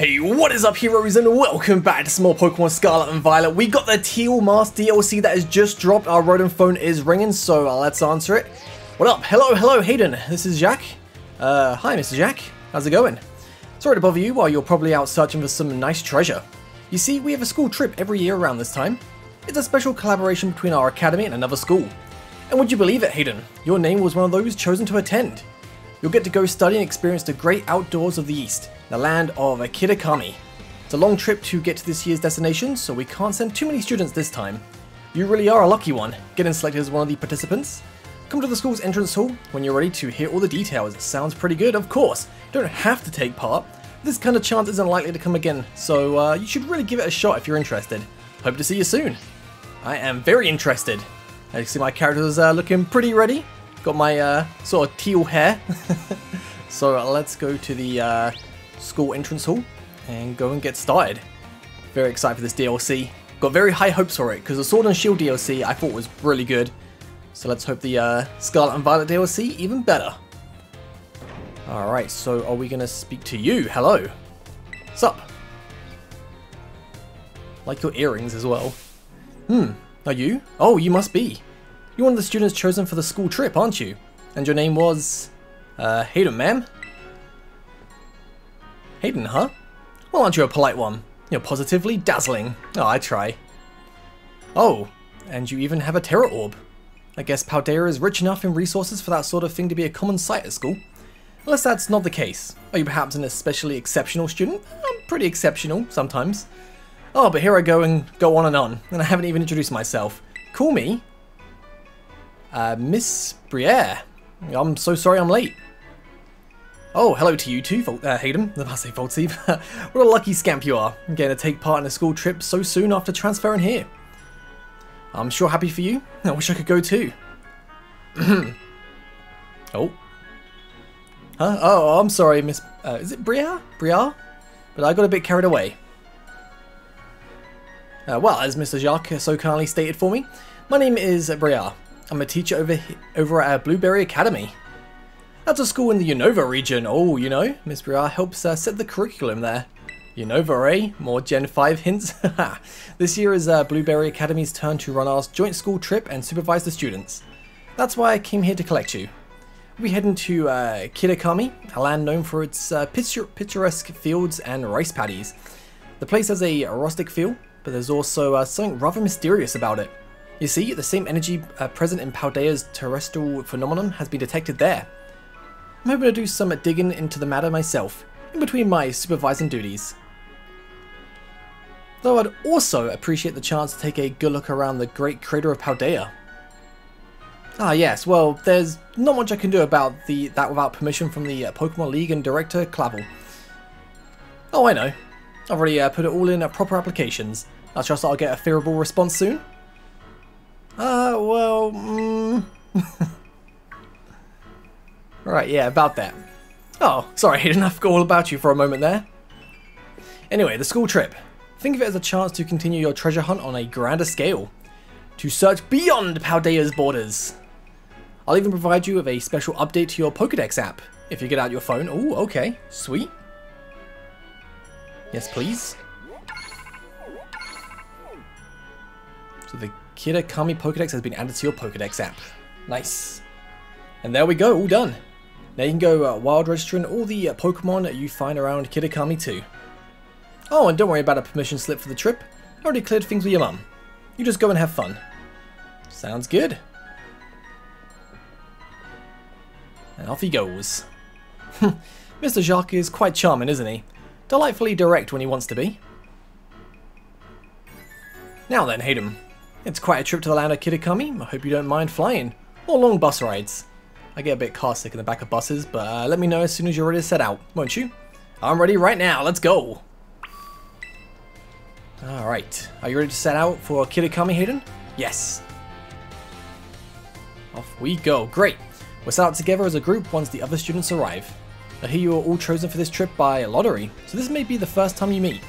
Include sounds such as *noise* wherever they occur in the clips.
Hey, what is up heroes and welcome back to some more Pokemon Scarlet and Violet. We got the Teal Mask DLC that has just dropped. Our Rotom phone is ringing, so uh, let's answer it. What up? Hello, hello, Hayden. This is Jacq. Uh, hi, Mr. Jacq. How's it going? Sorry to bother you while you're probably out searching for some nice treasure. You see, we have a school trip every year around this time. It's a special collaboration between our academy and another school. And would you believe it, Hayden? Your name was one of those chosen to attend. You'll get to go study and experience the great outdoors of the East, the land of Kitakami. It's a long trip to get to this year's destination, so we can't send too many students this time. You really are a lucky one, getting selected as one of the participants. Come to the school's entrance hall when you're ready to hear all the details. It sounds pretty good, of course. You don't have to take part. This kind of chance isn't likely to come again, so uh, you should really give it a shot if you're interested. Hope to see you soon. I am very interested. As you see, my character's uh, looking pretty ready. Got my uh, sort of teal hair. *laughs* so uh, let's go to the uh, school entrance hall and go and get started. Very excited for this DLC. Got very high hopes for it because the Sword and Shield DLC I thought was really good. So let's hope the uh, Scarlet and Violet DLC even better. Alright, so are we going to speak to you? Hello. Sup? Like your earrings as well. Hmm, are you? Oh, you must be. You're one of the students chosen for the school trip, aren't you? And your name was... Uh, Hayden, ma'am? Hayden, huh? Well, aren't you a polite one? You're positively dazzling. Oh, I try. Oh, and you even have a Tera Orb. I guess Paldea is rich enough in resources for that sort of thing to be a common sight at school. Unless that's not the case. Are you perhaps an especially exceptional student? I'm pretty exceptional, sometimes. Oh, but here I go and go on and on, and I haven't even introduced myself. Call me uh, Miss Briar. I'm so sorry I'm late. Oh, hello to you too, Vol uh, Hayden. *laughs* I say Voltseeve. *laughs* what a lucky scamp you are, getting to take part in a school trip so soon after transferring here. I'm sure happy for you. I wish I could go too. *clears throat* oh. Huh? Oh, I'm sorry, Miss... Uh, is it Briar? Briar? But I got a bit carried away. Uh, well, as Mr. Jacq so kindly stated for me, my name is Briar. I'm a teacher over over at Blueberry Academy. That's a school in the Unova region. Oh, you know, Miss Briar helps uh, set the curriculum there. Unova, eh? More Gen 5 hints? *laughs* this year is uh, Blueberry Academy's turn to run our joint school trip and supervise the students. That's why I came here to collect you. We'll be heading to uh, Kitakami, a land known for its uh, picturesque fields and rice paddies. The place has a rustic feel, but there's also uh, something rather mysterious about it. You see, the same energy uh, present in Paldea's Terastal phenomenon has been detected there. I'm hoping to do some digging into the matter myself, in between my supervising duties. Though I'd also appreciate the chance to take a good look around the great crater of Paldea. Ah yes, well, there's not much I can do about the that without permission from the uh, Pokemon League and Director Clavel. Oh, I know. I've already uh, put it all in uh, proper applications. I trust I'll get a favorable response soon. Uh, well, mm. *laughs* right, yeah, about that. Oh, sorry, *laughs* I didn't have to go all about you for a moment there. Anyway, the school trip. Think of it as a chance to continue your treasure hunt on a grander scale. To search beyond Paldea's borders. I'll even provide you with a special update to your Pokedex app if you get out your phone. Oh, okay, sweet. Yes, please. So the Kitakami Pokedex has been added to your Pokedex app. Nice. And there we go, all done. Now you can go uh, wild registering all the uh, Pokemon you find around Kitakami too. Oh, and don't worry about a permission slip for the trip. I already cleared things with your mum. You just go and have fun. Sounds good. And off he goes. *laughs* Mr. Jacq is quite charming, isn't he? Delightfully direct when he wants to be. Now then, Hayden, it's quite a trip to the land of Kitakami. I hope you don't mind flying. Or long bus rides. I get a bit car sick in the back of buses, but uh, let me know as soon as you're ready to set out, won't you? I'm ready right now, let's go! Alright, are you ready to set out for Kitakami, Hayden? Yes. Off we go, great! We'll set out together as a group once the other students arrive. I hear you are all chosen for this trip by a lottery, so this may be the first time you meet.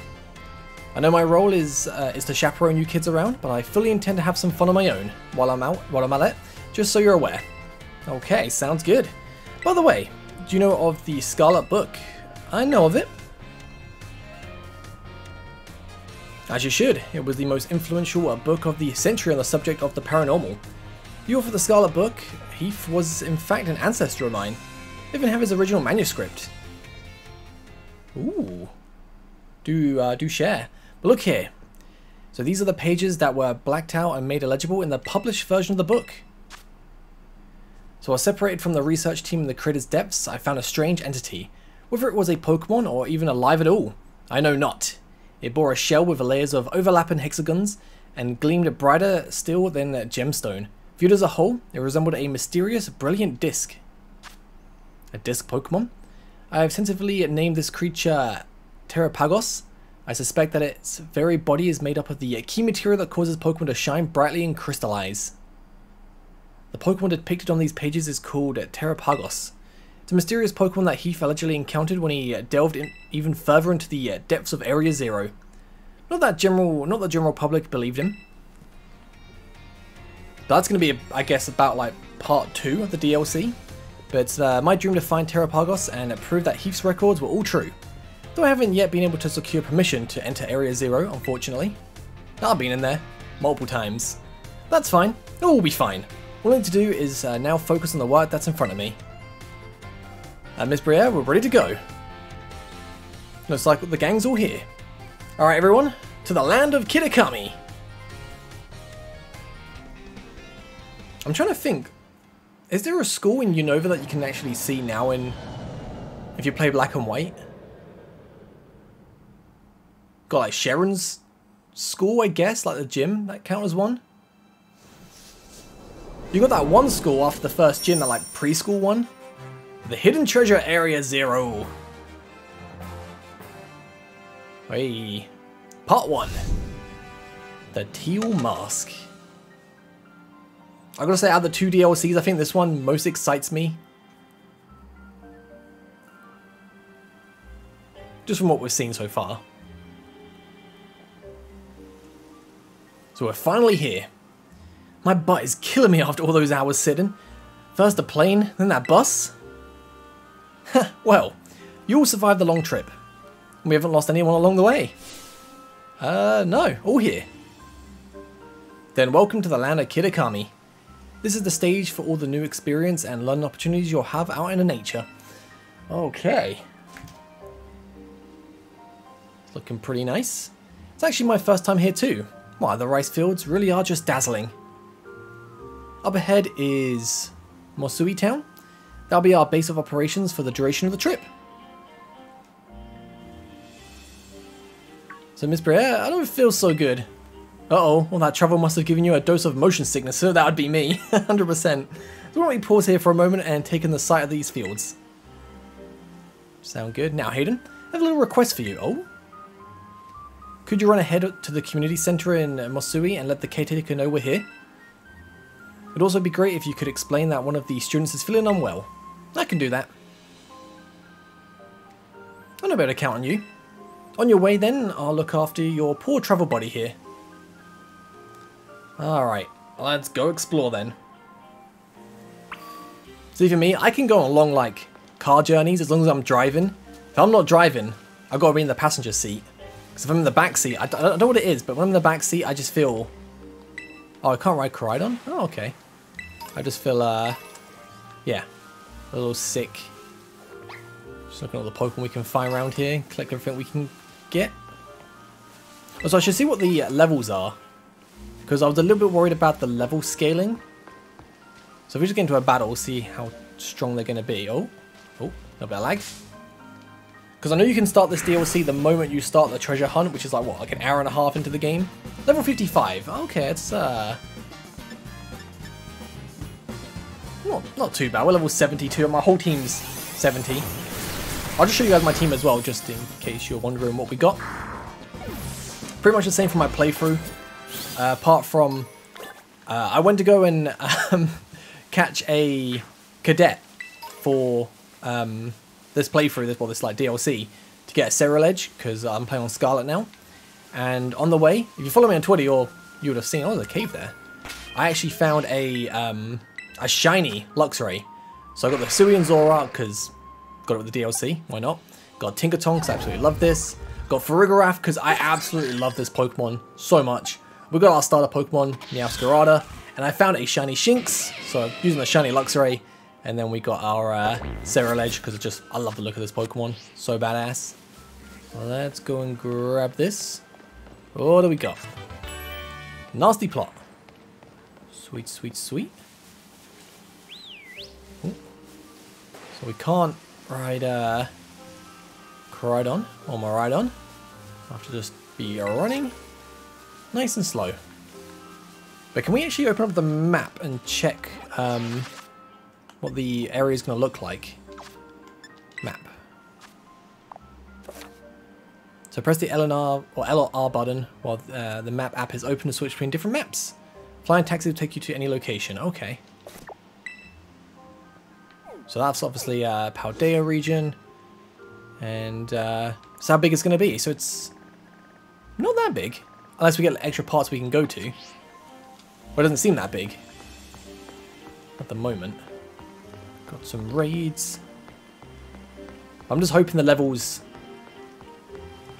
I know my role is uh, is to chaperone you kids around, but I fully intend to have some fun on my own while I'm out, while I'm at it, just so you're aware. Okay, sounds good. By the way, do you know of the Scarlet Book? I know of it. As you should, it was the most influential uh, book of the century on the subject of the paranormal. The author of the Scarlet Book, Heath, was in fact an ancestor of mine. I even have his original manuscript. Ooh. Do, uh, do share. But look here. So these are the pages that were blacked out and made illegible in the published version of the book. So I separated from the research team in the crater's depths, I found a strange entity. Whether it was a Pokemon or even alive at all, I know not. It bore a shell with layers of overlapping hexagons and gleamed brighter still than a gemstone. Viewed as a whole, it resembled a mysterious, brilliant disc. A disc Pokemon? I have tentatively named this creature Terapagos. I suspect that its very body is made up of the key material that causes Pokemon to shine brightly and crystallize. The Pokemon depicted on these pages is called Terapagos. It's a mysterious Pokemon that Heath allegedly encountered when he delved in even further into the depths of Area Zero. Not that general, not the general public believed him. That's going to be, I guess, about like part two of the DLC. But uh, my dream to find Terapagos and prove that Heath's records were all true. Though I haven't yet been able to secure permission to enter Area Zero, unfortunately. I've been in there, multiple times. That's fine, it will be fine. All I need to do is uh, now focus on the work that's in front of me. And Miss Briar, we're ready to go. Looks like the gang's all here. Alright everyone, to the land of Kitakami! I'm trying to think, is there a school in Unova that you can actually see now in, if you play black and white? Got like Sharon's school, I guess, like the gym, that count as one? You got that one school after the first gym, that like preschool one. The Hidden Treasure Area Zero. Hey. Part 1. The Teal Mask. I gotta say, out of the two DLCs, I think this one most excites me. Just from what we've seen so far. So we're finally here. My butt is killing me after all those hours sitting. First the plane, then that bus. well, you all survived the long trip. We haven't lost anyone along the way. Uh, no, all here. Then welcome to the land of Kitakami. This is the stage for all the new experience and learning opportunities you'll have out in the nature. Okay. Looking pretty nice. It's actually my first time here too. Wow, the rice fields really are just dazzling. Up ahead is Mossui Town. That'll be our base of operations for the duration of the trip. So Miss Briar, I don't feel so good. Uh-oh, well that travel must have given you a dose of motion sickness, so *laughs* that would be me, *laughs* 100%. So why don't we pause here for a moment and take in the sight of these fields. Sound good. Now Hayden, I have a little request for you. Oh? Could you run ahead to the community centre in Mossui and let the caretaker know we're here? It'd also be great if you could explain that one of the students is feeling unwell. I can do that. I know better count on you. On your way then, I'll look after your poor travel buddy here. Alright, let's go explore then. See for me, I can go on long like car journeys as long as I'm driving. If I'm not driving, I've got to be in the passenger seat. Because if I'm in the back seat, I don't know what it is, but when I'm in the back seat, I just feel... Oh, I can't ride Koraidon? Oh, okay. I just feel, uh... Yeah. A little sick. Just looking at all the Pokemon we can find around here. Collect everything we can get. Also, I should see what the levels are. Because I was a little bit worried about the level scaling. So if we just get into a battle, see how strong they're going to be. Oh, oh, a bit of lag. Because I know you can start this DLC the moment you start the treasure hunt, which is like, what, like an hour and a half into the game? Level 55. Okay, it's, uh... Not, not too bad. We're level 72 and my whole team's 70. I'll just show you guys my team as well, just in case you're wondering what we got. Pretty much the same for my playthrough. Uh, apart from... Uh, I went to go and um, *laughs* catch a cadet for... Um, this playthrough, this well, this like DLC, to get a Ceruledge because I'm playing on Scarlet now. And on the way, if you follow me on Twitter, you you would have seen. Oh, there's a cave there. I actually found a um, a shiny Luxray. So I got the Hisuian Zora because got it with the DLC. Why not? Got Tinkaton because I absolutely love this. Got Got because I absolutely love this Pokemon so much. We got our starter Pokemon, Meowscarada, and I found a shiny Shinx, so using the shiny Luxray, and then we got our uh, Ceruledge because just I love the look of this Pokemon, so badass. Let's go and grab this. What do we got? Nasty plot. Sweet, sweet, sweet. So we can't ride uh, Koraidon or Miraidon. I have to just be running nice and slow. But can we actually open up the map and check um, what the area is going to look like? Map. So press the L and R or L or R button while uh, the map app is open to switch between different maps. Flying taxi will take you to any location. Okay. So that's obviously uh, Paldea region. And uh, it's how big it's going to be. So it's not that big. Unless we get extra parts we can go to. But it doesn't seem that big. At the moment. Got some raids. I'm just hoping the levels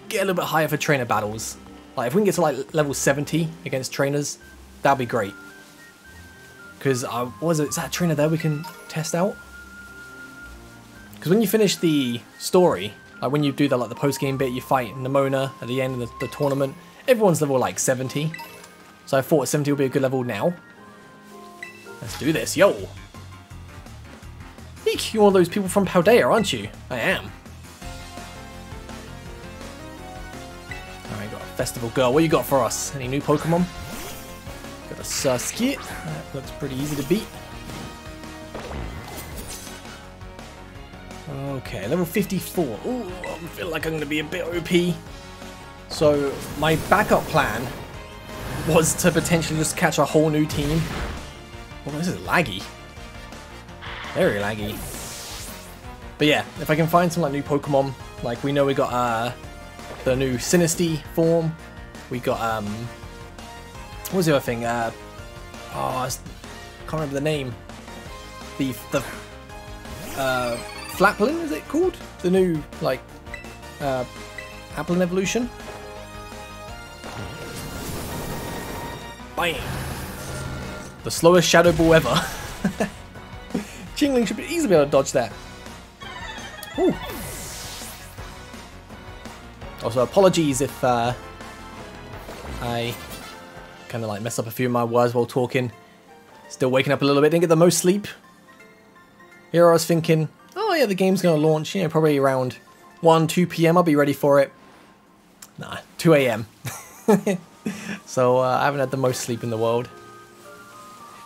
get a little bit higher for trainer battles. Like if we can get to like level 70 against trainers, that'd be great. Because uh, was it? Is that trainer there we can test out? Because when you finish the story, like when you do the like the post game bit, you fight Nemona at the end of the, the tournament. Everyone's level like 70, so I thought 70 would be a good level now. Let's do this, yo! Eek, you're one of those people from Paldea, aren't you? I am. Alright, got a Festival Girl. What you got for us? Any new Pokemon? Got a Surskit. That looks pretty easy to beat. Okay, level 54. Ooh, I feel like I'm going to be a bit OP. So, my backup plan was to potentially just catch a whole new team. Oh, this is laggy. Very laggy. But yeah, if I can find some like new Pokemon, like we know we got uh, the new Sinistea form, we got um, what was the other thing? Uh, oh, I can't remember the name. The the uh, Flaplin is it called? The new like uh, Applin evolution. Bam! The slowest Shadow Ball ever. *laughs* Chingling should be easily able to dodge that. Ooh. Also, apologies if uh, I kind of like mess up a few of my words while talking. Still waking up a little bit, didn't get the most sleep. Here I was thinking, the game's going to launch, you know, probably around 1, 2 p.m. I'll be ready for it. Nah, 2 a.m. *laughs* so uh, I haven't had the most sleep in the world.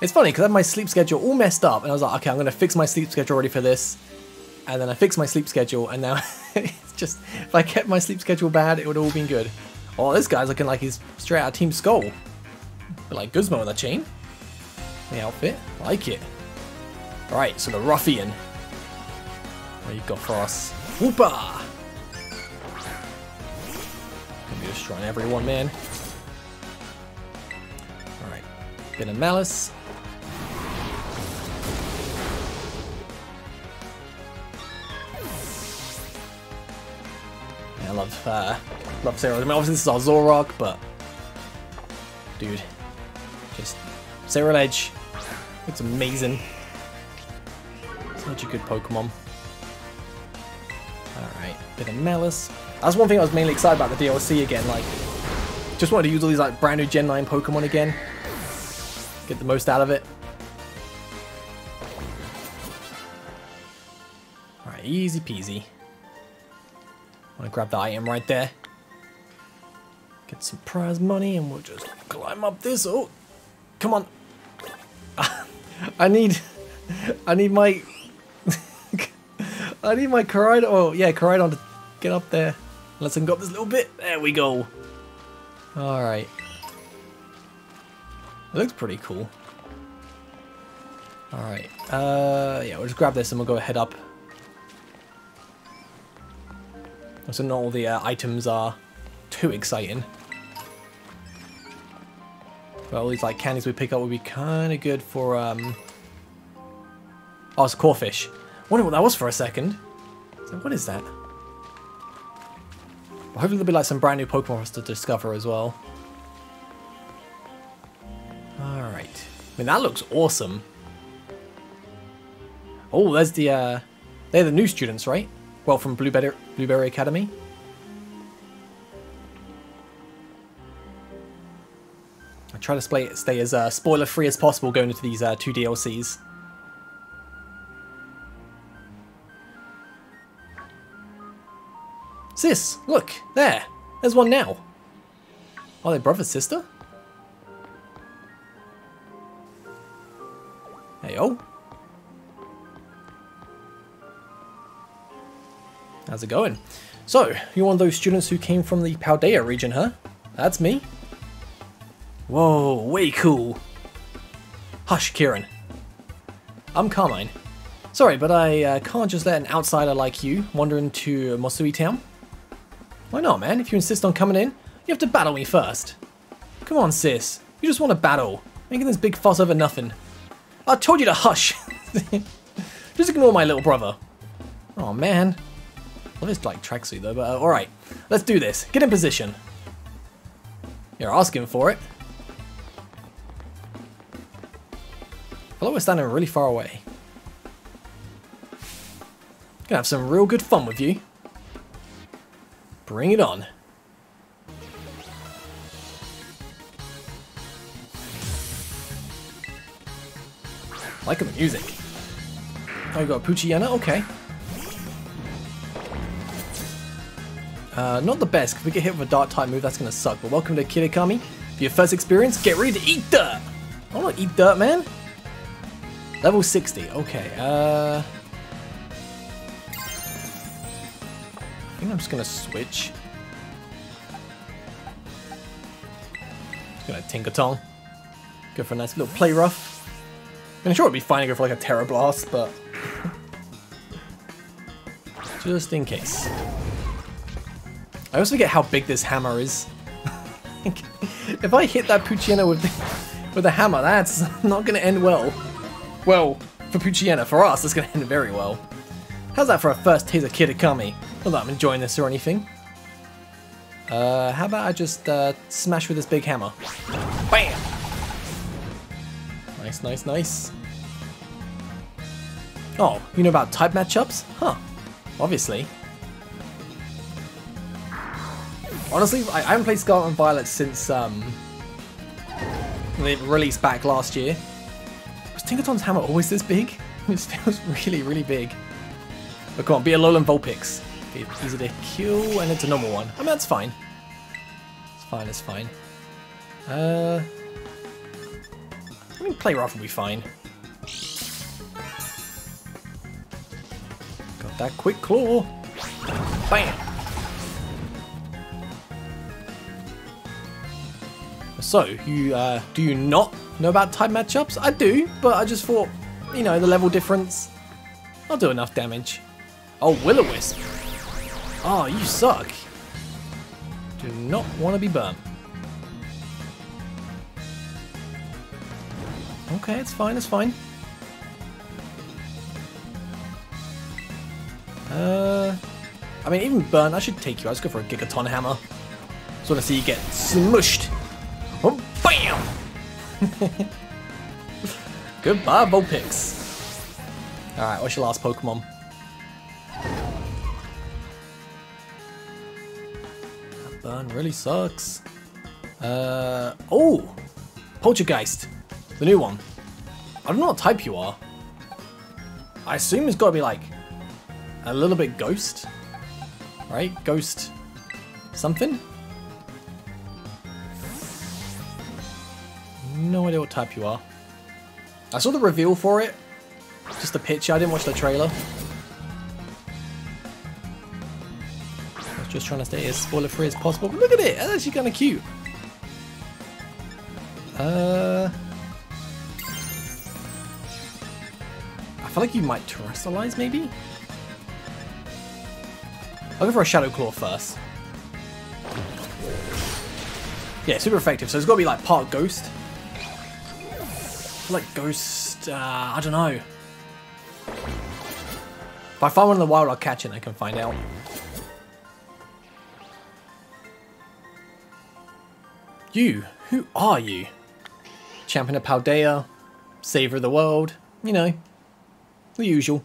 It's funny because I had my sleep schedule all messed up and I was like, okay, I'm going to fix my sleep schedule already for this. And then I fixed my sleep schedule and now *laughs* it's just, if I kept my sleep schedule bad, it would all been good. Oh, this guy's looking like he's straight out of Team Skull. But like Guzma with a chain. The outfit, like it. Alright, so the ruffian. What you got for us? Whoopa! Be destroying everyone, man. Alright, Bitter Malice. Yeah, I love, uh, love Sarah. I mean, obviously this is our Zoroark, but dude, just Ceruledge. It's amazing. Such a good Pokemon. Bitter Malice. That's one thing I was mainly excited about the DLC again, like, just wanted to use all these like brand new Gen 9 Pokemon again. Get the most out of it. Alright, easy peasy. I'm gonna grab the item right there. Get some prize money and we'll just climb up this. Oh, come on. *laughs* I need, *laughs* I need my, *laughs* I need my Koraidon. Oh yeah, Koraidon to get up there. Let's go up this little bit. There we go. All right. It looks pretty cool. All right. Uh, yeah, we'll just grab this and we'll go head up. So not all the uh, items are too exciting. But all these like candies we pick up would be kind of good for um. Oh, it's Corphish. Wonder what that was for a second. So what is that? Hopefully there'll be like some brand new Pokemon for us to discover as well. Alright. I mean, that looks awesome. Oh, there's the, uh, they're the new students, right? Well, from Blueberry, Blueberry Academy. I try to stay, stay as uh, spoiler-free as possible going into these uh, two DLCs. Sis, look, there. There's one now. Are they brother sister? Hey, yo. How's it going? So, you're one of those students who came from the Paldea region, huh? That's me. Whoa, way cool. Hush, Kieran. I'm Carmine. Sorry, but I uh, can't just let an outsider like you wander into Mossui Town. Why not, man? If you insist on coming in, you have to battle me first. Come on, sis. You just want to battle. Making this big fuss over nothing. I told you to hush. *laughs* just ignore my little brother. Oh, man. Love his like tracksuit though, but uh, alright. Let's do this. Get in position. You're asking for it. Like we're standing really far away. Gonna have some real good fun with you. Bring it on. Liking the music. Oh, you got Poochyena? Okay. Uh, not the best, if we get hit with a dark type move, that's gonna suck. But welcome to Kitakami. For your first experience, get ready to eat dirt! I wanna eat dirt, man. Level 60, okay, uh... think I'm just gonna switch. Just gonna Tinkaton. Go for a nice little play rough. I'm sure it'd be fine to go for like a Tera Blast, but... *laughs* just in case. I always forget how big this hammer is. *laughs* if I hit that Poochyena with the, with a hammer, that's *laughs* not to end well. Well, for Poochyena, for us, it's to end very well. How's that for a first taste of Kitakami? Not that I'm enjoying this or anything. Uh, how about I just uh, smash with this big hammer? Bam! Nice, nice, nice. Oh, you know about type matchups? Huh. Obviously. Honestly, I, haven't played Scarlet and Violet since um, they released back last year. Was Tinkaton's hammer always this big? *laughs* It feels really, really big. But come on, be a Alolan Vulpix. Be easy to kill, and it's a normal one. I mean, that's fine. It's fine, it's fine. Uh, I mean, play rough will be fine. Got that quick claw. Bam! So, you uh, do you not know about type matchups? I do, but I just thought, you know, the level difference. I'll do enough damage. Oh, Will-O-Wisp. Oh, you suck. Do not want to be burnt. Okay, it's fine, it's fine. Uh, I mean, even burnt, I should take you. I just go for a Gigaton Hammer. Just want to see you get smushed. Oh, bam! *laughs* Goodbye, Vulpix. Alright, what's your last Pokemon? Burn really sucks. Uh, oh! Poltchageist. The new one. I don't know what type you are. I assume it's got to be like a little bit ghost. Right? Ghost something? No idea what type you are. I saw the reveal for it. Just the picture, I didn't watch the trailer. Just trying to stay as spoiler free as possible. But look at it, that's actually kind of cute. Uh, I feel like you might Terastallize, maybe? I'll go for a Shadow Claw first. Yeah, super effective. So it's got to be like part Ghost. like Ghost, uh, I don't know. If I find one in the wild, I'll catch it and I can find out. You, who are you? Champion of Paldea, saver of the world, you know, the usual.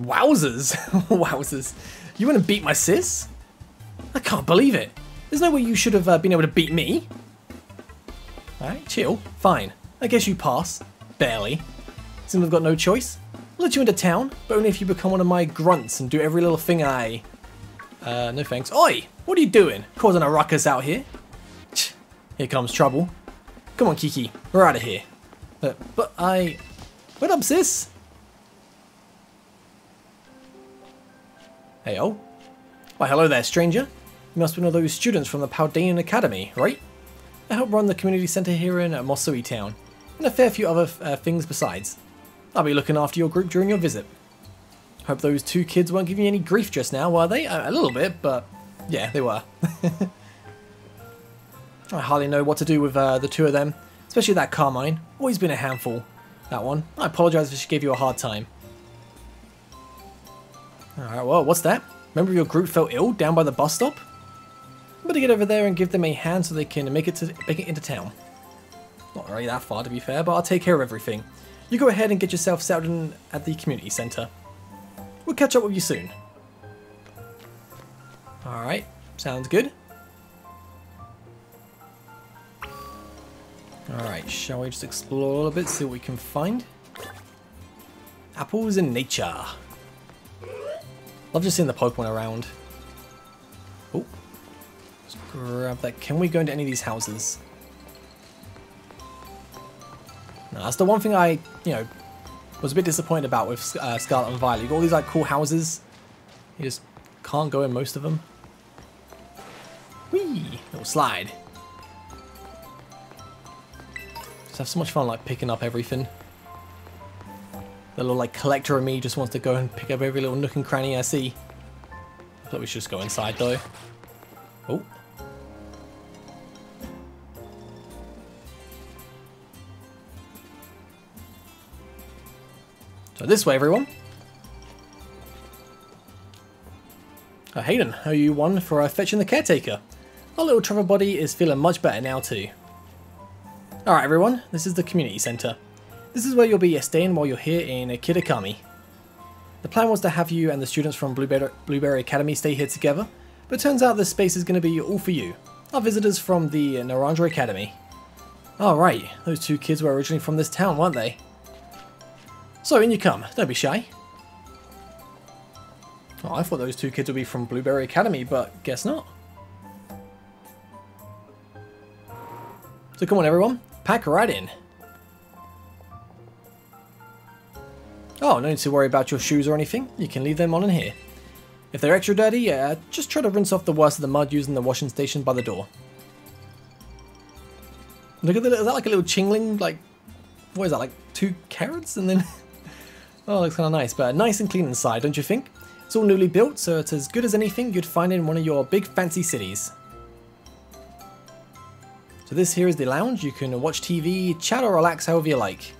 Wowzers! *laughs* Wowzers. You want to beat my sis? I can't believe it. There's no way you should have uh, been able to beat me. Alright, chill. Fine. I guess you pass. Barely. Since I've got no choice. I'll let you into town, but only if you become one of my grunts and do every little thing I... Uh, no thanks. Oi! What are you doing? Causing a ruckus out here? Here comes trouble. Come on, Kiki. We're out of here. But, but I... What up, sis? Hey, oh. Why, hello there, stranger. You must be one of those students from the Paldean Academy, right? I help run the community centre here in uh, Mossui Town, and a fair few other uh, things besides. I'll be looking after your group during your visit. Hope those two kids weren't giving you any grief just now, were they? A, a little bit, but yeah, they were. *laughs* I hardly know what to do with uh, the two of them, especially that Carmine. Always been a handful, that one. I apologise if she gave you a hard time. Alright, well, what's that? Remember your group fell ill down by the bus stop? Better get over there and give them a hand so they can make it to make it into town. Not really that far to be fair, but I'll take care of everything. You go ahead and get yourself settled in at the community centre. We'll catch up with you soon. Alright, sounds good. Alright, shall we just explore a little bit, see what we can find? Apples in nature. Love just seeing the Pokemon around. Oh, let's grab that. Can we go into any of these houses? That's the one thing I, you know, was a bit disappointed about with uh, Scarlet and Violet. You got all these like cool houses. You just can't go in most of them. Whee! Little slide. Just have so much fun like picking up everything. The little like collector of me just wants to go and pick up every little nook and cranny I see. I thought we should just go inside though. Oh. So this way everyone. Oh, Hayden, how are you one for uh, fetching the caretaker? Our little travel body is feeling much better now too. Alright everyone, this is the community centre. This is where you'll be staying while you're here in Kitakami. The plan was to have you and the students from Blueberry, Blueberry Academy stay here together, but turns out this space is going to be all for you, our visitors from the Naranja Academy. Oh those two kids were originally from this town, weren't they? So in you come, don't be shy. Oh, I thought those two kids would be from Blueberry Academy, but guess not. So come on everyone, pack right in. Oh, no need to worry about your shoes or anything. You can leave them on in here. If they're extra dirty, yeah, just try to rinse off the worst of the mud using the washing station by the door. Look at that, is that like a little chingling? Like, what is that, like two carrots? And then, *laughs* oh, looks kind of nice, but nice and clean inside, don't you think? It's all newly built, so it's as good as anything you'd find in one of your big fancy cities. So this here is the lounge. You can watch TV, chat or relax however you like.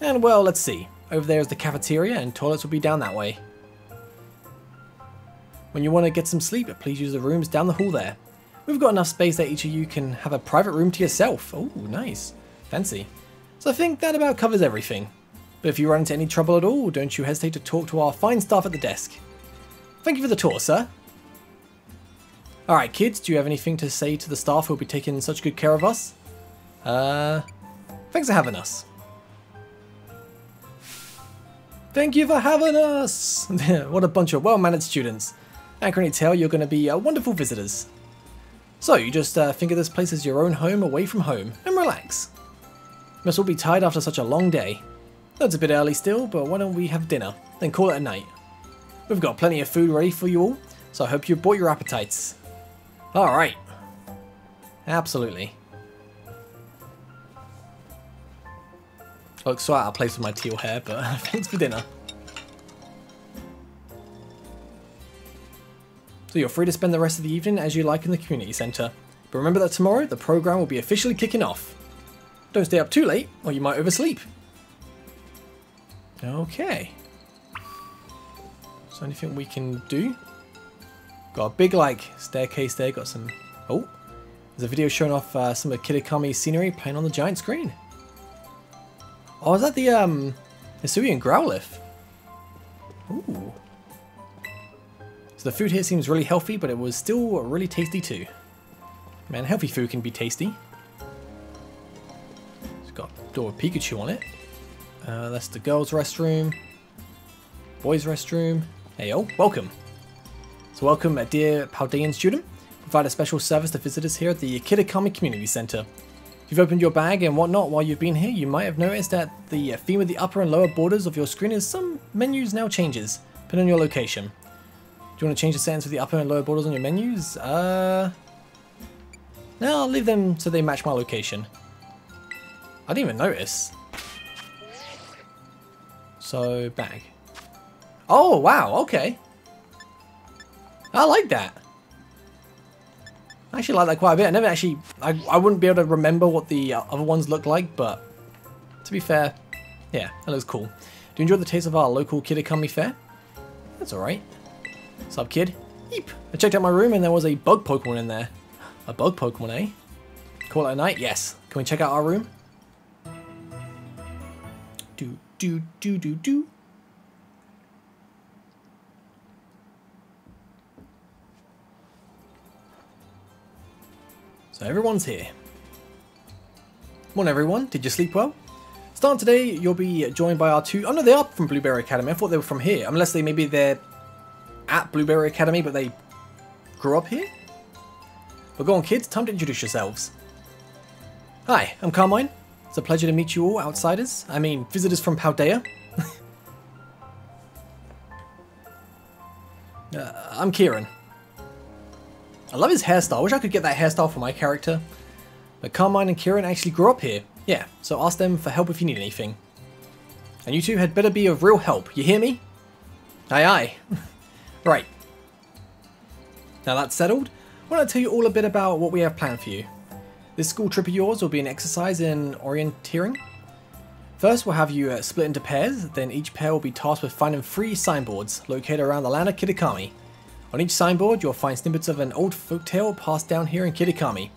And well, let's see. Over there is the cafeteria and toilets will be down that way. When you want to get some sleep, please use the rooms down the hall there. We've got enough space that each of you can have a private room to yourself. Oh, nice. Fancy. So I think that about covers everything. But if you run into any trouble at all, don't you hesitate to talk to our fine staff at the desk. Thank you for the tour, sir. Alright kids, do you have anything to say to the staff who will be taking such good care of us? Uh, thanks for having us. Thank you for having us! *laughs* what a bunch of well-mannered students. I can only tell you're going to be uh, wonderful visitors. So, you just uh, think of this place as your own home away from home, and relax. Must all be tired after such a long day. That's a bit early still, but why don't we have dinner, then call it a night. We've got plenty of food ready for you all, so I hope you've brought your appetites. Alright. Absolutely. I look so out of place with my teal hair, but *laughs* thanks for dinner. So you're free to spend the rest of the evening as you like in the community centre. But remember that tomorrow, the programme will be officially kicking off. Don't stay up too late, or you might oversleep. Okay. So anything we can do? Got a big like staircase there. Got some. Oh, there's a video showing off uh, some of Kitakami scenery playing on the giant screen. Oh, is that the um, Hisuian Growlithe? Ooh. So the food here seems really healthy, but it was still really tasty too. Man, healthy food can be tasty. It's got door Pikachu on it. Uh, that's the girls' restroom. Boys' restroom. Hey yo, welcome. So welcome, a dear Paldean student. Provide a special service to visitors here at the Kitakami Community Center. If you've opened your bag and whatnot while you've been here, you might have noticed that the theme of the upper and lower borders of your screen is some menus now changes, depending on your location. Do you want to change the settings for the upper and lower borders on your menus? Uh, no, I'll leave them so they match my location. I didn't even notice. So, bag. Oh, wow, okay. I like that. I actually like that quite a bit. I never actually, I, I wouldn't be able to remember what the uh, other ones look like, but to be fare, yeah, that looks cool. Do you enjoy the taste of our local Kitakami fair? That's alright. What's up, kid? Yeep. I checked out my room and there was a bug Pokemon in there. A bug Pokemon, eh? Call it a night? Yes. Can we check out our room? Do, do, do, do, do. So everyone's here. Morning everyone, did you sleep well? Starting today, you'll be joined by our two... Oh no, they are from Blueberry Academy. I thought they were from here. Unless they maybe they're at Blueberry Academy, but they grew up here? But go on kids, time to introduce yourselves. Hi, I'm Carmine. It's a pleasure to meet you all, outsiders. I mean, visitors from Paldea. *laughs* uh, I'm Kieran. I love his hairstyle. I wish I could get that hairstyle for my character. But Carmine and Kieran actually grew up here. Yeah, so ask them for help if you need anything. And you two had better be of real help, you hear me? Aye aye. *laughs* right. Now that's settled, I want to tell you all a bit about what we have planned for you. This school trip of yours will be an exercise in orienteering. First, we'll have you uh, split into pairs, then each pair will be tasked with finding three signboards located around the land of Kitakami. On each signboard, you'll find snippets of an old folktale passed down here in Kitakami.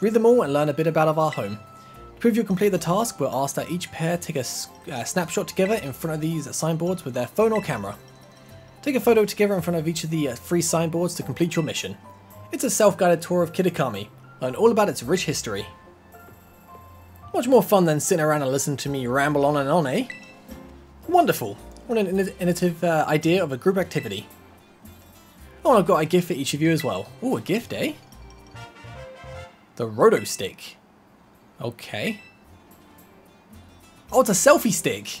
Read them all and learn a bit about of our home. To prove you complete the task, we'll ask that each pair take a uh, snapshot together in front of these signboards with their phone or camera. Take a photo together in front of each of the uh, three signboards to complete your mission. It's a self-guided tour of Kitakami, learn all about its rich history. Much more fun than sitting around and listening to me ramble on and on, eh? Wonderful. What an innovative uh, idea of a group activity. Oh, I've got a gift for each of you as well. Oh, a gift, eh? The Roto Stick. Okay. Oh, it's a selfie stick!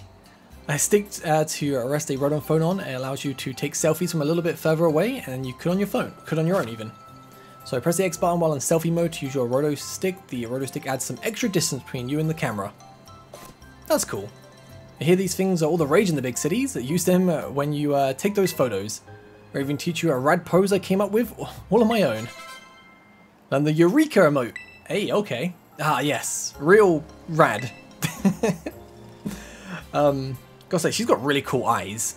A stick uh, to rest a Rotom phone on. It allows you to take selfies from a little bit further away, and you could on your phone. Could on your own, even. So press the X button while in selfie mode to use your Roto Stick. The Roto Stick adds some extra distance between you and the camera. That's cool. I hear these things are all the rage in the big cities. Use them uh, when you uh, take those photos or even teach you a rad pose I came up with all on my own. And the Eureka emote. Hey, okay. Ah, yes. Real rad. *laughs* um, gotta say, she's got really cool eyes.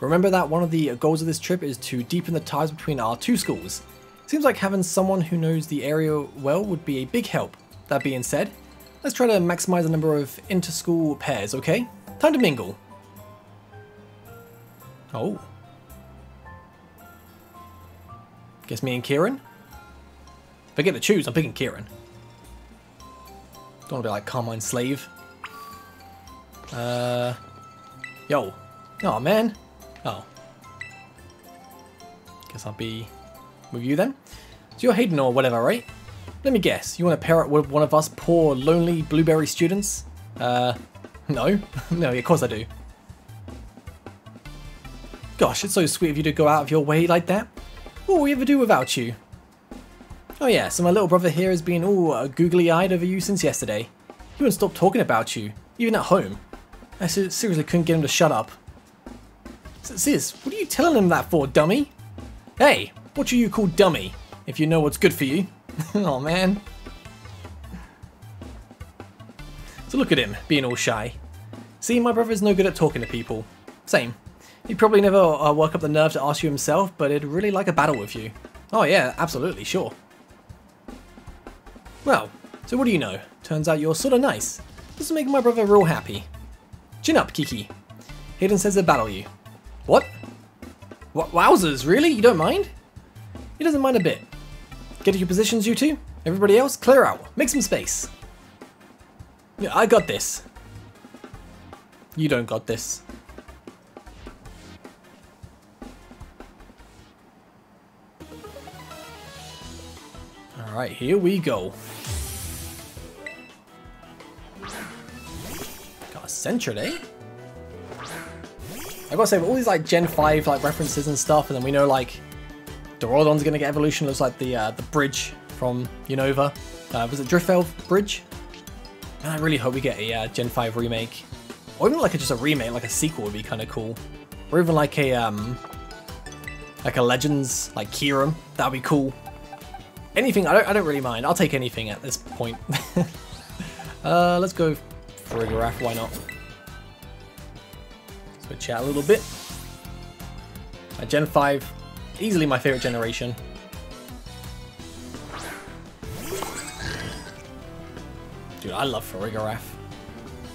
Remember that one of the goals of this trip is to deepen the ties between our two schools. Seems like having someone who knows the area well would be a big help. That being said, let's try to maximize the number of inter-school pairs, okay? Time to mingle. Oh. Guess me and Kieran? If I get to choose, I'm picking Kieran. Don't want to be like Carmine Slave. Uh, yo. Oh, man. Oh. Guess I'll be with you then. So you're Hayden or whatever, right? Let me guess. You want to pair up with one of us poor, lonely blueberry students? Uh, no. *laughs* no, of course I do. Gosh, it's so sweet of you to go out of your way like that. What will we ever do without you? Oh yeah, so my little brother here has been all uh, googly-eyed over you since yesterday. He wouldn't stop talking about you, even at home. I seriously couldn't get him to shut up. Sis, what are you telling him that for, dummy? Hey, what do you call dummy, if you know what's good for you? *laughs* oh man. So look at him, being all shy. See, my brother's no good at talking to people. Same. He probably never uh, work up the nerve to ask you himself, but he'd really like a battle with you. Oh yeah, absolutely, sure. Well, so what do you know? Turns out you're sorta nice. This will make my brother real happy. Chin up, Kiki. Hayden says to battle you. What? What? Wowzers, really? You don't mind? He doesn't mind a bit. Get to your positions, you two. Everybody else, clear out. Make some space. Yeah, I got this. You don't got this. Alright, here we go. Got a Sentret, eh? I gotta say, with all these like Gen 5 like references and stuff, and then we know like Duraludon's gonna get evolution, looks like the uh, the bridge from Unova. Uh, was it Driftveil Bridge? And I really hope we get a uh, Gen 5 remake. Or even like a, just a remake, like a sequel would be kind of cool. Or even like a, um, like a Legends, like Kyurem, that would be cool. Anything, I don't, I don't really mind. I'll take anything at this point. *laughs* uh, let's go Farigiraf, why not? Switch out a little bit. Uh, Gen 5, easily my favorite generation. Dude, I love Farigiraf.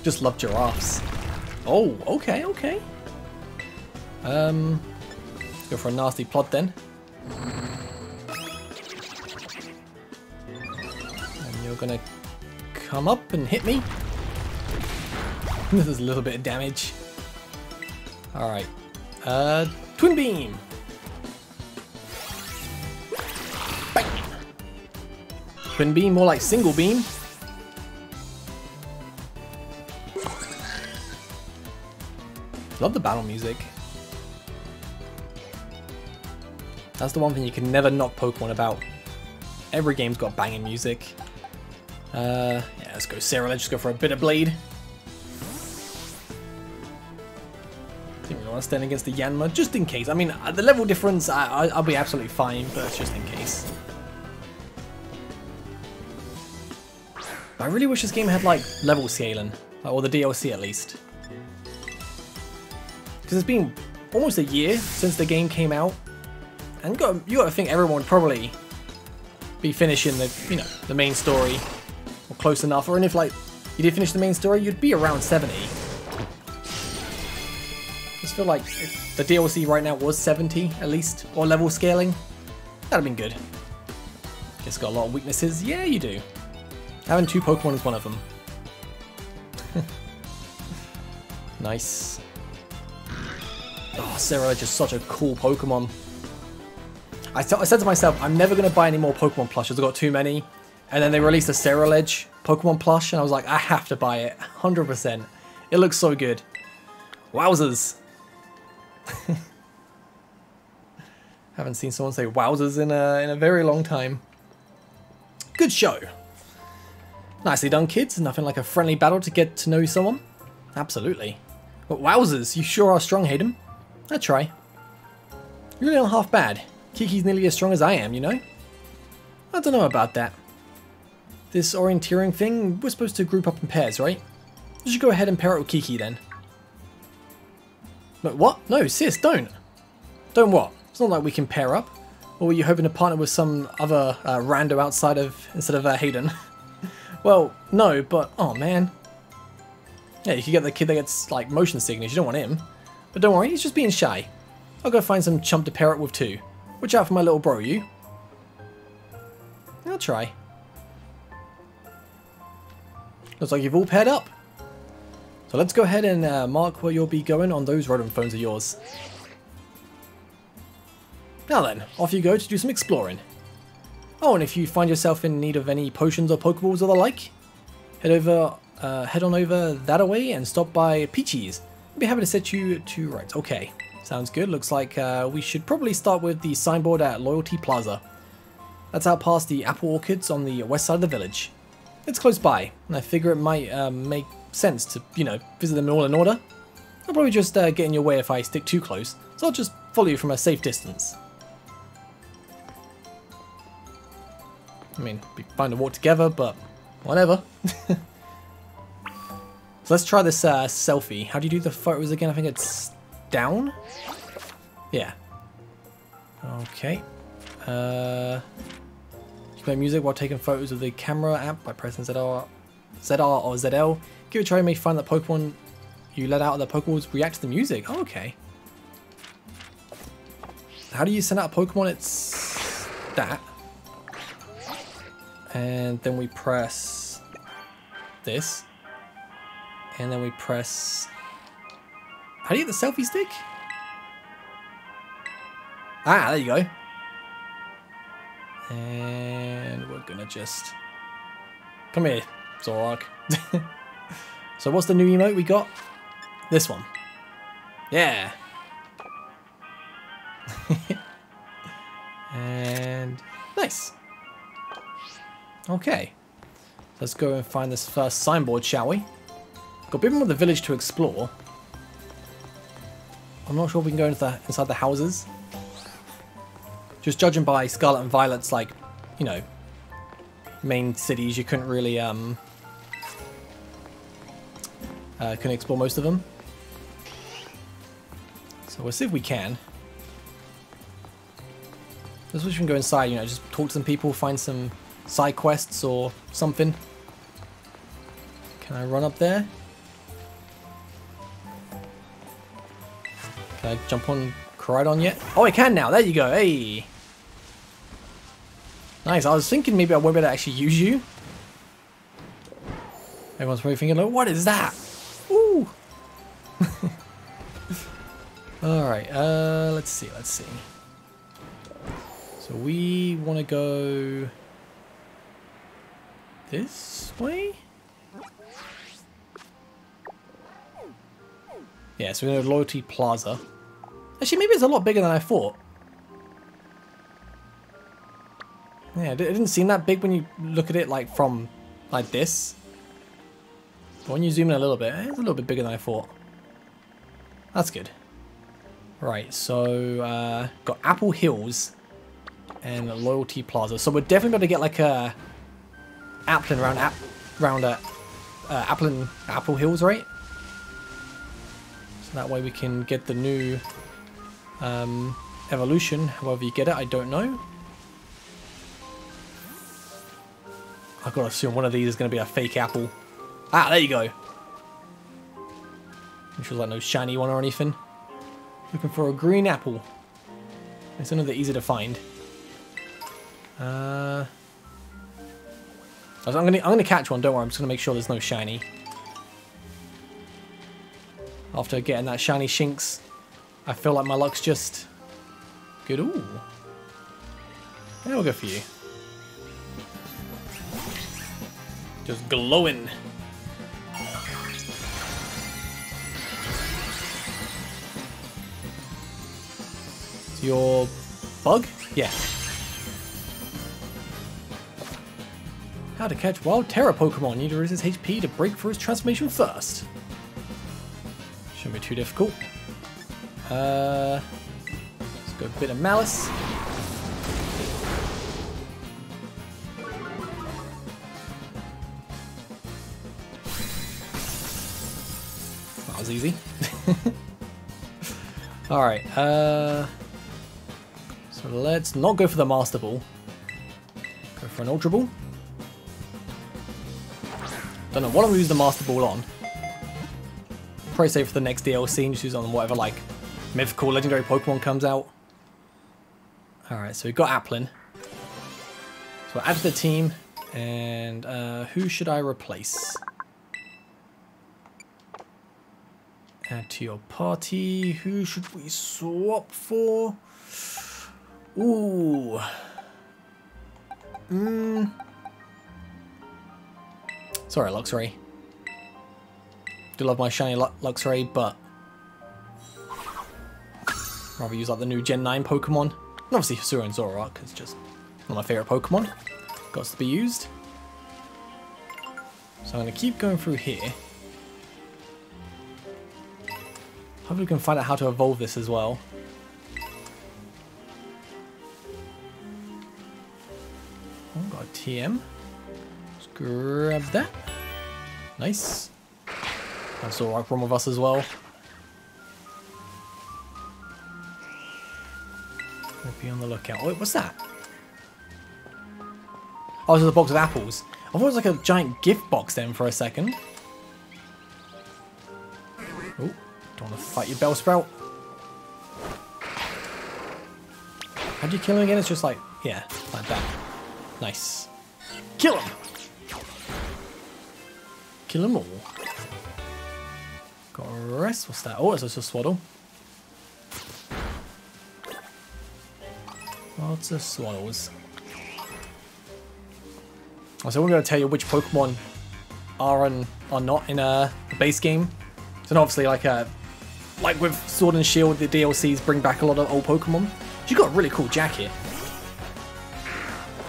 Just love giraffes. Oh, okay, okay. Um, go for a nasty plot then. Gonna come up and hit me. *laughs* this is a little bit of damage. Alright. Uh, Twin Beam! Bam! Twin Beam, more like Single Beam. Love the battle music. That's the one thing you can never knock Pokemon about. Every game's got banging music. Uh, yeah, let's go Sarah. Let's just go for a Bitter Blade. Didn't really want to stand against the Yanma, just in case. I mean, uh, the level difference, I, will be absolutely fine, but just in case. I really wish this game had, like, level scaling. Or the DLC, at least. Because it's been almost a year since the game came out. And you got, you got to think everyone would probably be finishing the, you know, the main story or close enough. Or if like you did finish the main story, you'd be around 70. Just feel like the DLC right now was 70 at least, or level scaling. That'd have been good. Guess got a lot of weaknesses. Yeah, you do. Having two Pokemon is one of them. *laughs* nice. Oh, Sarah just such a cool Pokemon. I, I said to myself, I'm never going to buy any more Pokemon plushes. I've got too many. And then they released a Ceruledge Pokemon plush, and I was like, I have to buy it, 100%. It looks so good. Wowzers. *laughs* Haven't seen someone say wowzers in a, in a very long time. Good show. Nicely done, kids. Nothing like a friendly battle to get to know someone. Absolutely. But wowzers, you sure are strong, Hayden. I try. You're really not half bad. Kiki's nearly as strong as I am, you know? I don't know about that. This orienteering thing, we're supposed to group up in pairs, right? You should go ahead and pair up with Kiki then. But what? No, sis, don't. Don't what? It's not like we can pair up. Or were you hoping to partner with some other uh, rando outside of, instead of uh, Hayden? *laughs* well, no, but, oh man. Yeah, you could get the kid that gets, like, motion sickness. You don't want him. But don't worry, he's just being shy. I'll go find some chump to pair up with too. Watch out for my little bro, you. I'll try. Looks like you've all paired up. So let's go ahead and uh, mark where you'll be going on those Rotom phones of yours. Now then, off you go to do some exploring. Oh, and if you find yourself in need of any potions or Pokeballs or the like, head over, uh, head on over that away and stop by Peachy's. I'll be happy to set you to rights. Okay, sounds good. Looks like uh, we should probably start with the signboard at Loyalty Plaza. That's out past the apple orchards on the west side of the village. It's close by, and I figure it might uh, make sense to, you know, visit them all in order. I'll probably just uh, get in your way if I stick too close, so I'll just follow you from a safe distance. I mean, be fine to walk together, but whatever. *laughs* so let's try this uh, selfie. How do you do the photos again? I think it's down? Yeah. Okay. Uh, play music while taking photos of the camera app by pressing ZR, ZR or ZL. Give it a try, you may find that Pokemon you let out of the Pokeballs react to the music. Oh, okay. How do you send out Pokemon? It's that. And then we press this. And then we press... How do you get the selfie stick? Ah, there you go. And we're gonna just... Come here, Zoroark. *laughs* so what's the new emote we got? This one. Yeah. *laughs* and nice. Okay. Let's go and find this first signboard, shall we? Got a bit more of the village to explore. I'm not sure if we can go into the, inside the houses. Just judging by Scarlet and Violet's, like, you know, main cities, you couldn't really, um, uh, couldn't explore most of them. So we'll see if we can. Let's wish we can go inside, you know, just talk to some people, find some side quests or something. Can I run up there? Can I jump on Koraidon yet? Oh, I can now. There you go. Hey. Nice. I was thinking maybe I won't be able to actually use you. Everyone's probably thinking, like, what is that? Ooh. *laughs* Alright, uh, let's see, let's see. So we want to go this way? Yeah, so we're to Loyalty Plaza. Actually, maybe it's a lot bigger than I thought. Yeah, it didn't seem that big when you look at it like from like this. But when you zoom in a little bit, it's a little bit bigger than I thought. That's good. Right, so uh, got Apple Hills and Loyalty Plaza. So we're definitely going to get like a Applin around app around a uh, Applin Apple Hills, right? So that way we can get the new um, evolution, however you get it. I don't know. I've got to assume one of these is going to be a fake apple. Ah, there you go. Which was like no shiny one or anything. Looking for a green apple. It's another easy to find. Uh, I'm gonna I'm gonna catch one. Don't worry. I'm just gonna make sure there's no shiny. After getting that shiny Shinx, I feel like my luck's just good. Ooh, we'll go for you. Just glowing. It's your bug? Yeah. How to catch wild Tera Pokemon. You need to resist HP to break through its transformation first. Shouldn't be too difficult. Uh, let's go a Bitter Malice. Was easy. *laughs* Alright, uh... So let's not go for the Master Ball. Go for an Ultra Ball. Don't know what I'm going to use the Master Ball on. Probably save for the next DLC and just use on whatever like mythical legendary Pokemon comes out. Alright, so we've got Applin. So add to the team. And uh, who should I replace? Add to your party. Who should we swap for? Ooh. Mmm. Sorry, Luxray. Do love my shiny Luxray, but rather use like the new Gen 9 Pokemon. And obviously Hisuian and Zoroark is just one of my favourite Pokemon. Got to be used. So I'm going to keep going through here. Hopefully we can find out how to evolve this as well. Oh, got a TM. Let's grab that. Nice. That's all right, from with us as well. We'll be on the lookout. Wait, what's that? Oh, it's a box of apples. I thought it was like a giant gift box then for a second. Oh don't want to fight your Bellsprout. How'd you kill him again? It's just like, yeah, like that. Nice. Kill him! Kill them all. Got a rest. What's that? Oh, it's just a Sewaddle. Lots of Sewaddles. So we're going to tell you which Pokemon are and are not in uh, the base game. So obviously, like uh, like with Sword and Shield, the DLCs bring back a lot of old Pokemon. You got a really cool jacket.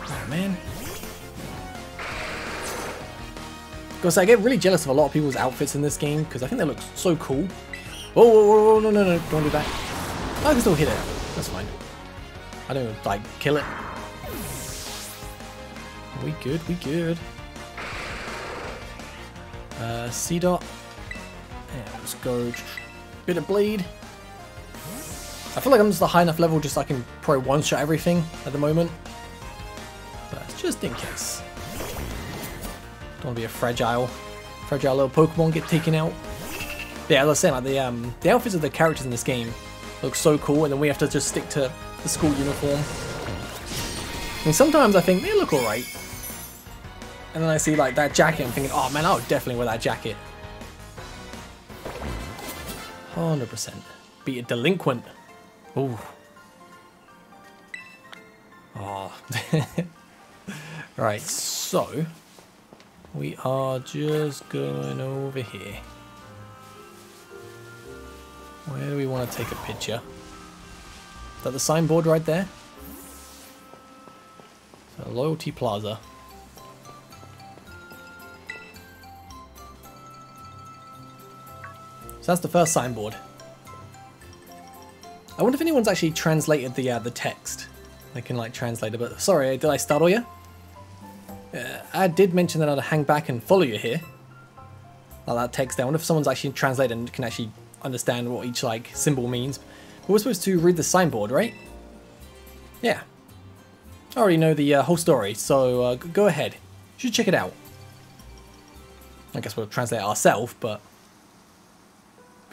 Oh man. Because I get really jealous of a lot of people's outfits in this game because I think they look so cool. Whoa, no, no, no, don't do that. I can still hit it. That's fine. I don't, like, kill it. We good, we good. Uh, C-Dot. Yeah, let's go. Bitter Blade. I feel like I'm just a high enough level just so I can probably one-shot everything at the moment. But just in case. Don't want to be a fragile, fragile little Pokemon get taken out. But yeah, as I was saying, like the um, the outfits of the characters in this game look so cool, and then we have to just stick to the school uniform. I mean, sometimes I think they look alright, and then I see like that jacket, I'm thinking, oh man, I would definitely wear that jacket. 100%. Be a delinquent. Ooh. Oh. *laughs* right, so we are just going over here. Where do we want to take a picture? Is that the signboard right there? So Loyalty Plaza. That's the first signboard. I wonder if anyone's actually translated the uh, the text. They can like translate it, but sorry, did I startle you? Uh, I did mention that I'd hang back and follow you here. Like that text there. I wonder if someone's actually translated and can actually understand what each like symbol means. But we're supposed to read the signboard, right? Yeah. I already know the uh, whole story, so uh, go ahead. You should check it out. I guess we'll translate ourselves, but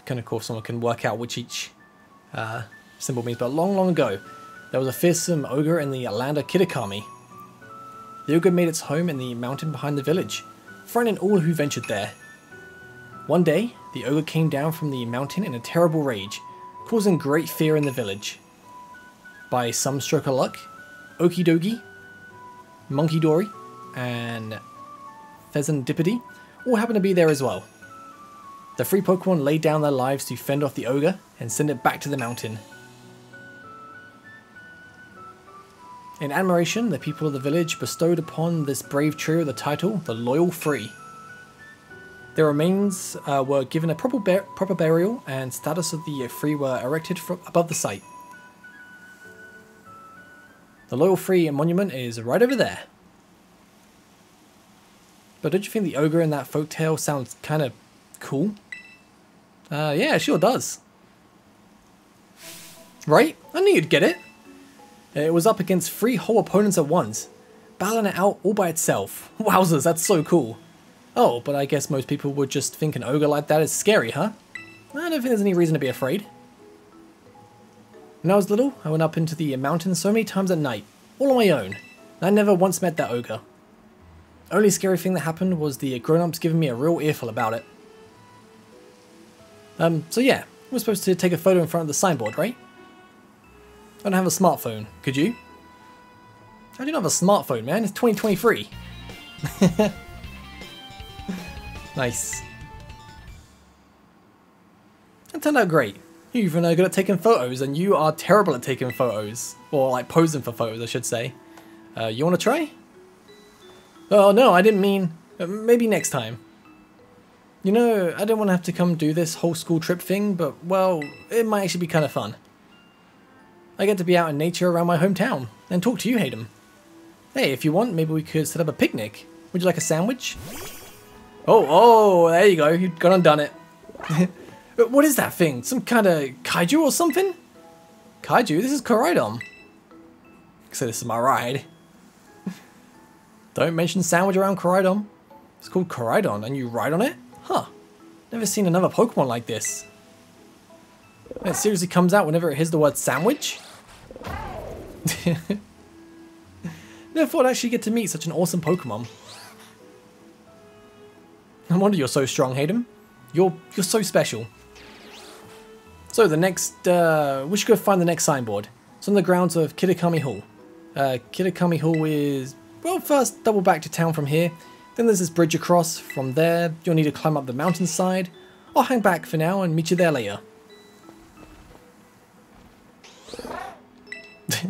kind of course someone can work out which each uh, symbol means. But long, long ago, there was a fearsome ogre in the land of Kitakami. The ogre made its home in the mountain behind the village, frightening all who ventured there. One day, the ogre came down from the mountain in a terrible rage, causing great fear in the village. By some stroke of luck, Okidogi, Munkidori, and Fezandipiti all happened to be there as well. The three Pokemon laid down their lives to fend off the ogre and send it back to the mountain. In admiration, the people of the village bestowed upon this brave trio the title the Loyal Free. Their remains uh, were given a proper, bur proper burial, and status of the free were erected above the site. The Loyal Free monument is right over there. But don't you think the ogre in that folktale sounds kind of cool? Uh, yeah, sure does. Right? I knew you'd get it. It was up against three whole opponents at once, battling it out all by itself. *laughs* Wowzers, that's so cool. Oh, but I guess most people would just think an ogre like that is scary, huh? I don't think there's any reason to be afraid. When I was little, I went up into the mountains so many times at night, all on my own. I never once met that ogre. Only scary thing that happened was the grown-ups giving me a real earful about it. Um, so yeah, we're supposed to take a photo in front of the signboard, right? I don't have a smartphone. Could you? I don't have a smartphone, man. It's 2023. *laughs* nice. That turned out great. You're even good at taking photos, and you are terrible at taking photos. Or, like, posing for photos, I should say. Uh, you want to try? Oh, no, I didn't mean... Uh, maybe next time. You know, I don't want to have to come do this whole school trip thing, but, well, it might actually be kind of fun. I get to be out in nature around my hometown, and talk to you, Hayden. Hey, if you want, maybe we could set up a picnic. Would you like a sandwich? Oh, oh, there you go, you've gone and done it. *laughs* what is that thing? Some kind of kaiju or something? Kaiju? This is Koraidon. So this is my ride. *laughs* Don't mention sandwich around Koraidon. It's called Koraidon and you ride on it? Huh. Never seen another Pokemon like this. And it seriously comes out whenever it hears the word sandwich? *laughs* Never thought I'd actually get to meet such an awesome Pokemon. No wonder you're so strong, Hayden. You're you're so special. So the next, uh, we should go find the next signboard. It's on the grounds of Kitakami Hall. Uh, Kitakami Hall is, well, first double back to town from here. Then there's this bridge across. From there, you'll need to climb up the mountainside. I'll hang back for now and meet you there later. *laughs*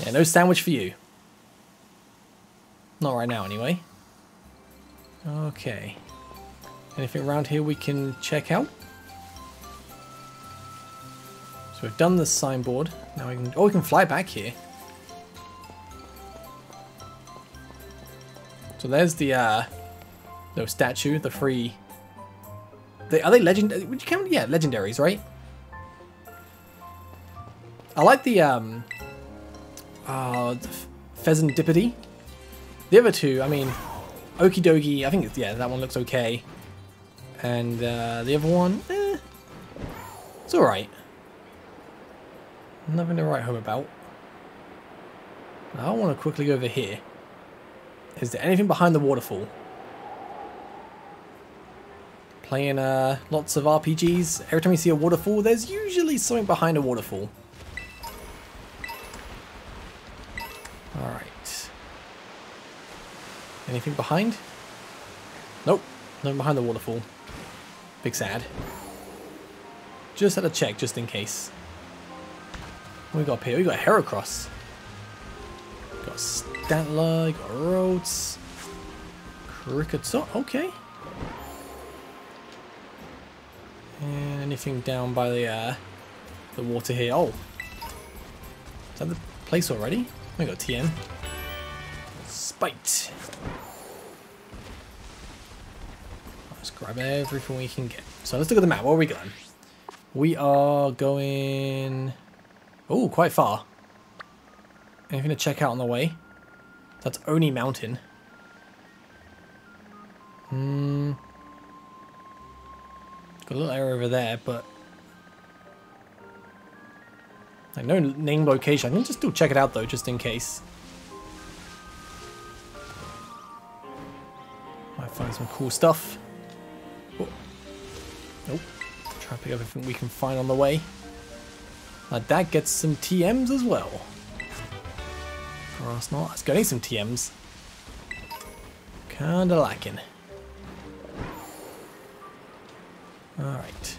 yeah, no sandwich for you. Not right now, anyway. Okay. Anything around here we can check out? So we've done the signboard. Now we can... Oh, we can fly back here. So there's the, uh... Statue, the free... They, are they legend... Would you count? Yeah, legendaries, right? I like the, um... Uh, Fezandipiti. The other two, I mean... Okie dokie, I think, yeah, that one looks okay. And uh, the other one, eh, it's alright. Nothing to write home about. I want to quickly go over here. Is there anything behind the waterfall? Playing uh, lots of RPGs, every time you see a waterfall, there's usually something behind a waterfall. Alright. Anything behind? Nope, nothing behind the waterfall. Big sad. Just had to check, just in case. What we got here? We got Heracross. Got Stantler, got Rhodes. Kricketot, okay. And anything down by the uh, the water here? Oh, is that the place already? We got TM. Spite. Let's grab everything we can get. So let's look at the map. Where are we going? We are going... Oh, quite far. Anything to check out on the way? That's Oni Mountain. Hmm. Got a little area over there, but... Like no name location. I can just still check it out though, just in case. Might find some cool stuff. Nope. Try to pick up everything we can find on the way. Like that gets some TMs as well. Grass Knot. Let's go need some TMs. Kinda lacking. Alright.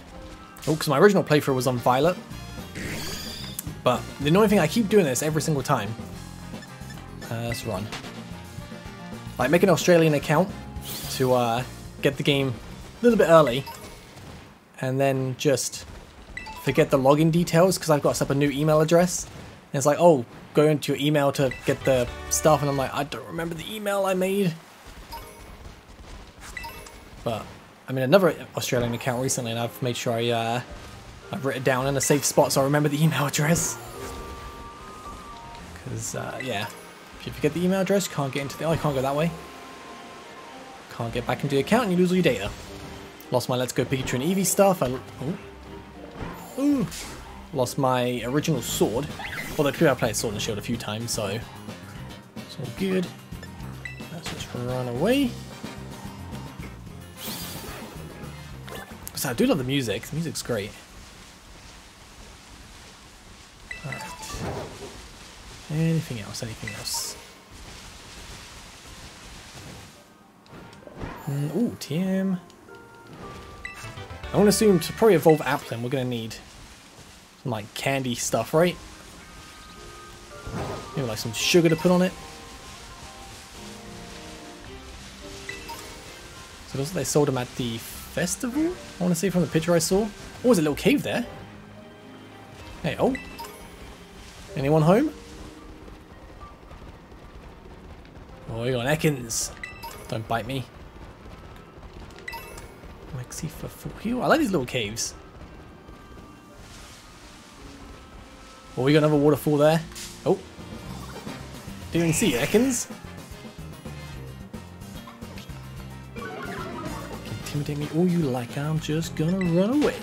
Oh, because my original playthrough was on Violet. But the annoying thing, I keep doing this every single time. Uh, let's run. Like, make an Australian account to uh, get the game a little bit early and then just forget the login details because I've got set up a new email address. And it's like, oh, go into your email to get the stuff, and I'm like, I don't remember the email I made. But I mean, another Australian account recently, and I've made sure I uh, I've written it down in a safe spot so I remember the email *laughs* address. Because uh, yeah, if you forget the email address, you can't get into the. Oh, I can't go that way. Can't get back into the account, and you lose all your data. Lost my Let's Go Pikachu and Eevee stuff. I, ooh. Ooh. Lost my original sword. Although to be I played Sword and Shield a few times, so it's all good. Let's just run away. So I do love the music. The music's great. Anything else? Anything else? Mm, ooh, TM. I want to assume to probably evolve Applin, we're going to need some like candy stuff, right? Maybe like some sugar to put on it. So those they sold them at the festival? I want to see from the picture I saw. Oh, there's a little cave there. Hey, oh. Anyone home? Oh, you got an Ekans. Don't bite me. Lexi for full heal. I like these little caves. Oh, we got another waterfall there. Didn't see Ekans. Intimidate me all you like. I'm just gonna run away.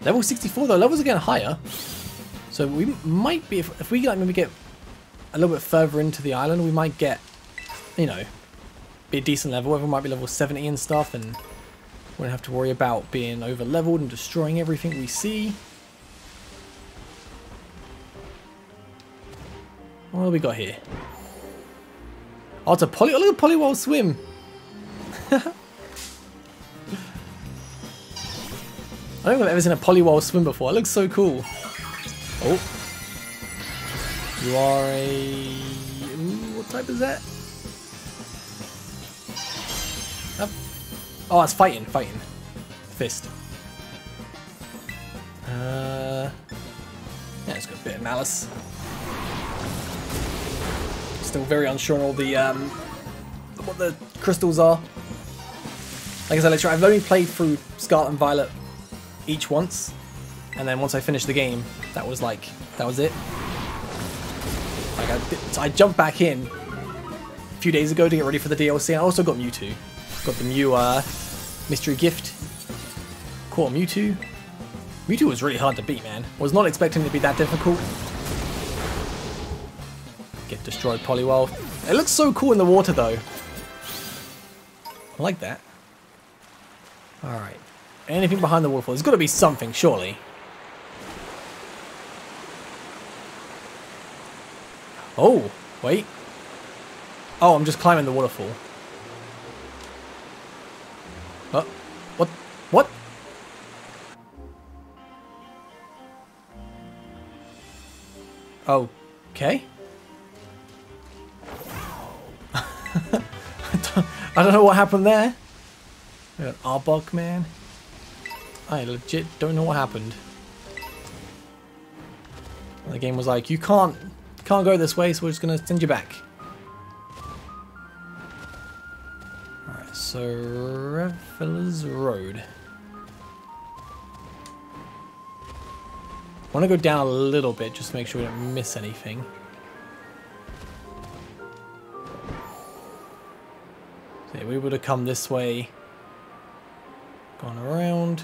Level 64 though. Levels are getting higher. So we might be, if, if we like maybe get a little bit further into the island, we might get, you know, be a decent level. Everyone might be level 70 and stuff, and we won't have to worry about being over leveled and destroying everything we see. What have we got here? Oh, it's a poly. Oh, look at Poliwhirl swim. *laughs* I don't think I've ever seen a Poliwhirl swim before. It looks so cool. Oh. You are a... what type is that? Oh, it's fighting, fighting. Fist. Uh, yeah, it's got a Bitter Malice. Still very unsure on all the um, what the crystals are. Like I said, I've only played through Scarlet and Violet each once, and then once I finished the game, that was like that was it. Like I, so I jumped back in a few days ago to get ready for the DLC. I also got Mewtwo. Got the new uh, mystery gift. Caught Mewtwo. Mewtwo was really hard to beat, man. Was not expecting it to be that difficult. Get destroyed Poliwhirl. It looks so cool in the water, though. I like that. Alright. Anything behind the waterfall? There's got to be something, surely. Oh, wait. Oh, I'm just climbing the waterfall. Uh, what? What? Oh, okay. *laughs* I don't know what happened there. We An Arbok man. I legit don't know what happened. And the game was like, you can't, can't go this way, so we're just gonna send you back. Alright, so, Revelers Road. I want to go down a little bit just to make sure we don't miss anything. So we would have come this way, gone around.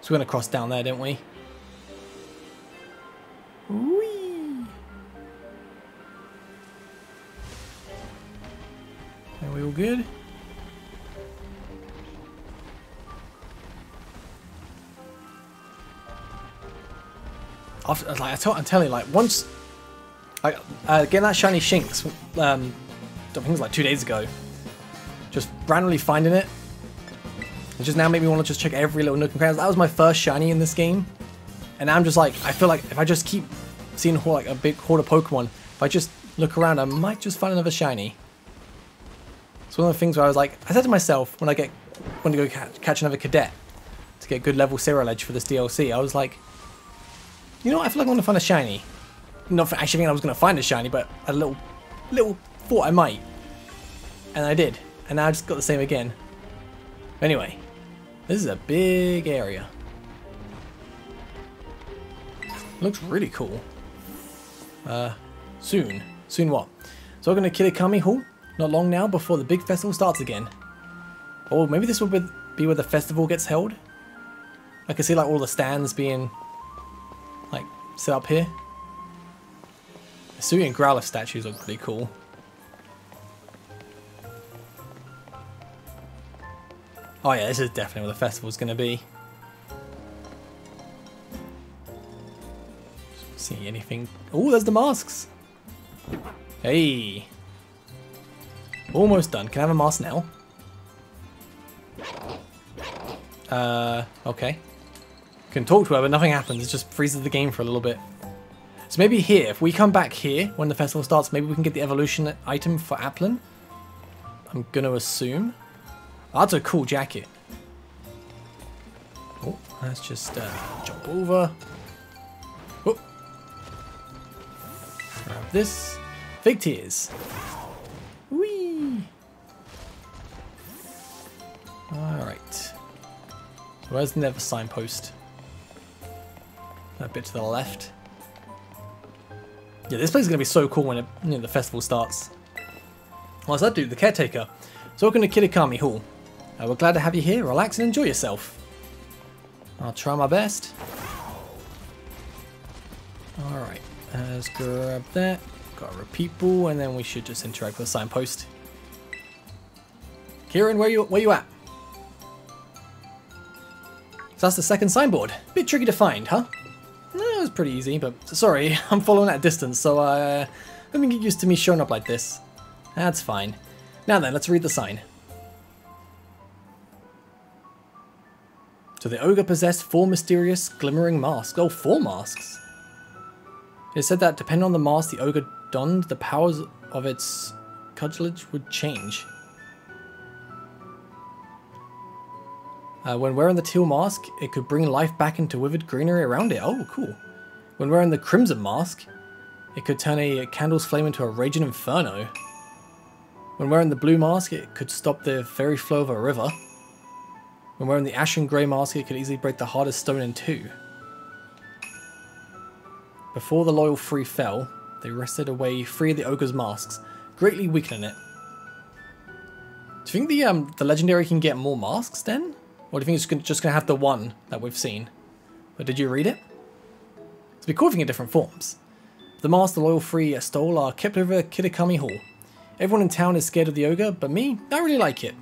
So we're going to cross down there, didn't we? Whee! Are we all good? after, like I told, I'm telling you, like once, like uh, getting that shiny Shinx, um, I think it was like two days ago, just randomly finding it, it just now made me want to just check every little nook and cranny. That was my first shiny in this game, and I'm just like, I feel like if I just keep seeing like a big horde of Pokemon, if I just look around, I might just find another shiny. It's one of the things where I was like, I said to myself when I get when to go catch, catch another cadet to get good level Ceruledge for this DLC, I was like, you know what? I feel like I want to find a shiny. Not for actually thinking I was going to find a shiny, but a little, little thought I might. And I did. And now I just got the same again. Anyway, this is a big area. Looks really cool. Uh, soon. Soon what? So we're going to Kitakami Hall. Not long now before the big festival starts again. Or maybe this will be where the festival gets held. I can see like all the stands being like set up here. The Sui and Growlithe statues look pretty cool. Oh yeah, this is definitely where the festival's going to be. See anything? Oh, there's the masks. Hey. Almost done. Can I have a mask now? Uh, okay can talk to her, but nothing happens. It just freezes the game for a little bit. So maybe here, if we come back here when the festival starts, maybe we can get the evolution item for Applin. I'm going to assume. That's a cool jacket. Oh, let's just uh, jump over. Oh. Grab this. Fig tears. Whee! Alright. Where's the never signpost? A bit to the left. Yeah, this place is going to be so cool when it, you know, the festival starts. What's that dude? The caretaker. So welcome to Kitakami Hall. Uh, we're glad to have you here. Relax and enjoy yourself. I'll try my best. Alright, let's grab that. Got a repeat ball, and then we should just interact with the signpost. Kieran, where you where you at? So that's the second signboard. Bit tricky to find, huh? No, it was pretty easy, but sorry, *laughs* I'm following at a distance, so uh, let me get used to me showing up like this. That's fine. Now then, let's read the sign. So the ogre possessed four mysterious glimmering masks. Oh, four masks. It said that depending on the mask the ogre donned, the powers of its cudgelage would change. Uh, when wearing the teal mask, it could bring life back into withered greenery around it. Oh, cool. When wearing the crimson mask, it could turn a candle's flame into a raging inferno. When wearing the blue mask, it could stop the very flow of a river. When wearing the ashen grey mask, it could easily break the hardest stone in two. Before the loyal three fell, they wrested away three of the ogre's masks, greatly weakening it. Do you think the um the legendary can get more masks then? Or do you think it's just going to have the one that we've seen? But did you read it? It's be cool if you get different forms. The mask the loyal three stole are kept over Kitakami Hall. Everyone in town is scared of the ogre, but me, I really like it.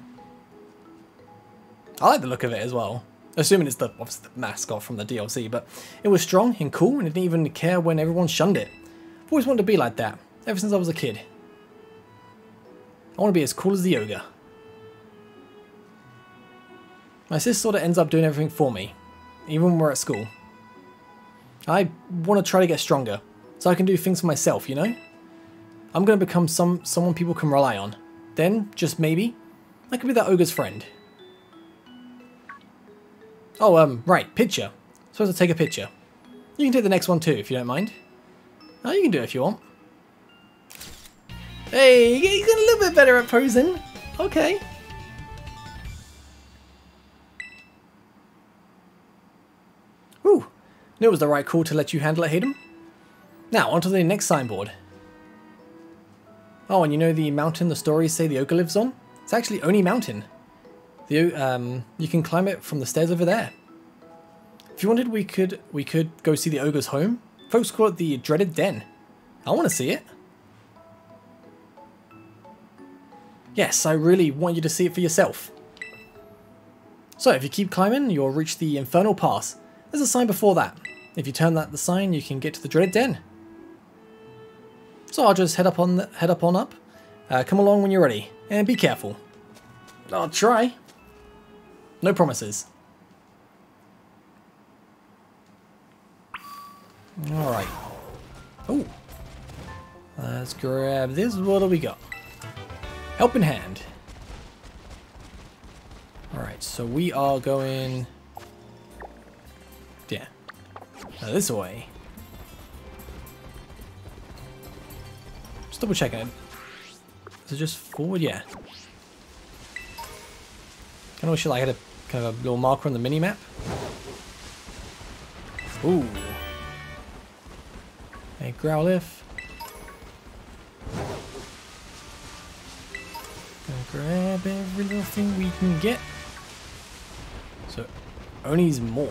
I like the look of it as well. Assuming it's the, obviously the mascot from the DLC, but it was strong and cool and it didn't even care when everyone shunned it. I've always wanted to be like that, ever since I was a kid. I want to be as cool as the ogre. My sister sort of ends up doing everything for me, even when we're at school. I want to try to get stronger, so I can do things for myself, you know? I'm going to become some someone people can rely on. Then, just maybe, I could be that ogre's friend. Oh, um, right, picture. Supposed to take a picture. You can take the next one too, if you don't mind. Oh, you can do it if you want. Hey, he's getting a little bit better at posing. Okay. Whew. Knew it was the right call to let you handle it, Hayden. Now, onto the next signboard. Oh, and you know the mountain the stories say the ogre lives on? It's actually Oni Mountain. The, um, you can climb it from the stairs over there. If you wanted, we could we could go see the ogre's home. Folks call it the dreaded den. I want to see it. Yes, I really want you to see it for yourself. So if you keep climbing, you'll reach the Infernal Pass. There's a sign before that. If you turn that the sign, you can get to the dreaded den. So I'll just head up on head up on up. Uh, come along when you're ready, and be careful. I'll try. No promises. Alright. Oh. Let's grab this. What do we got? Helping hand. Alright, so we are going... Yeah. Now this way. Just double checking it. Is it just forward? Yeah. Kind of wish I had a kind of a little marker on the mini map. Ooh. A Growlithe. Gonna grab every little thing we can get. So, Oni's Maw.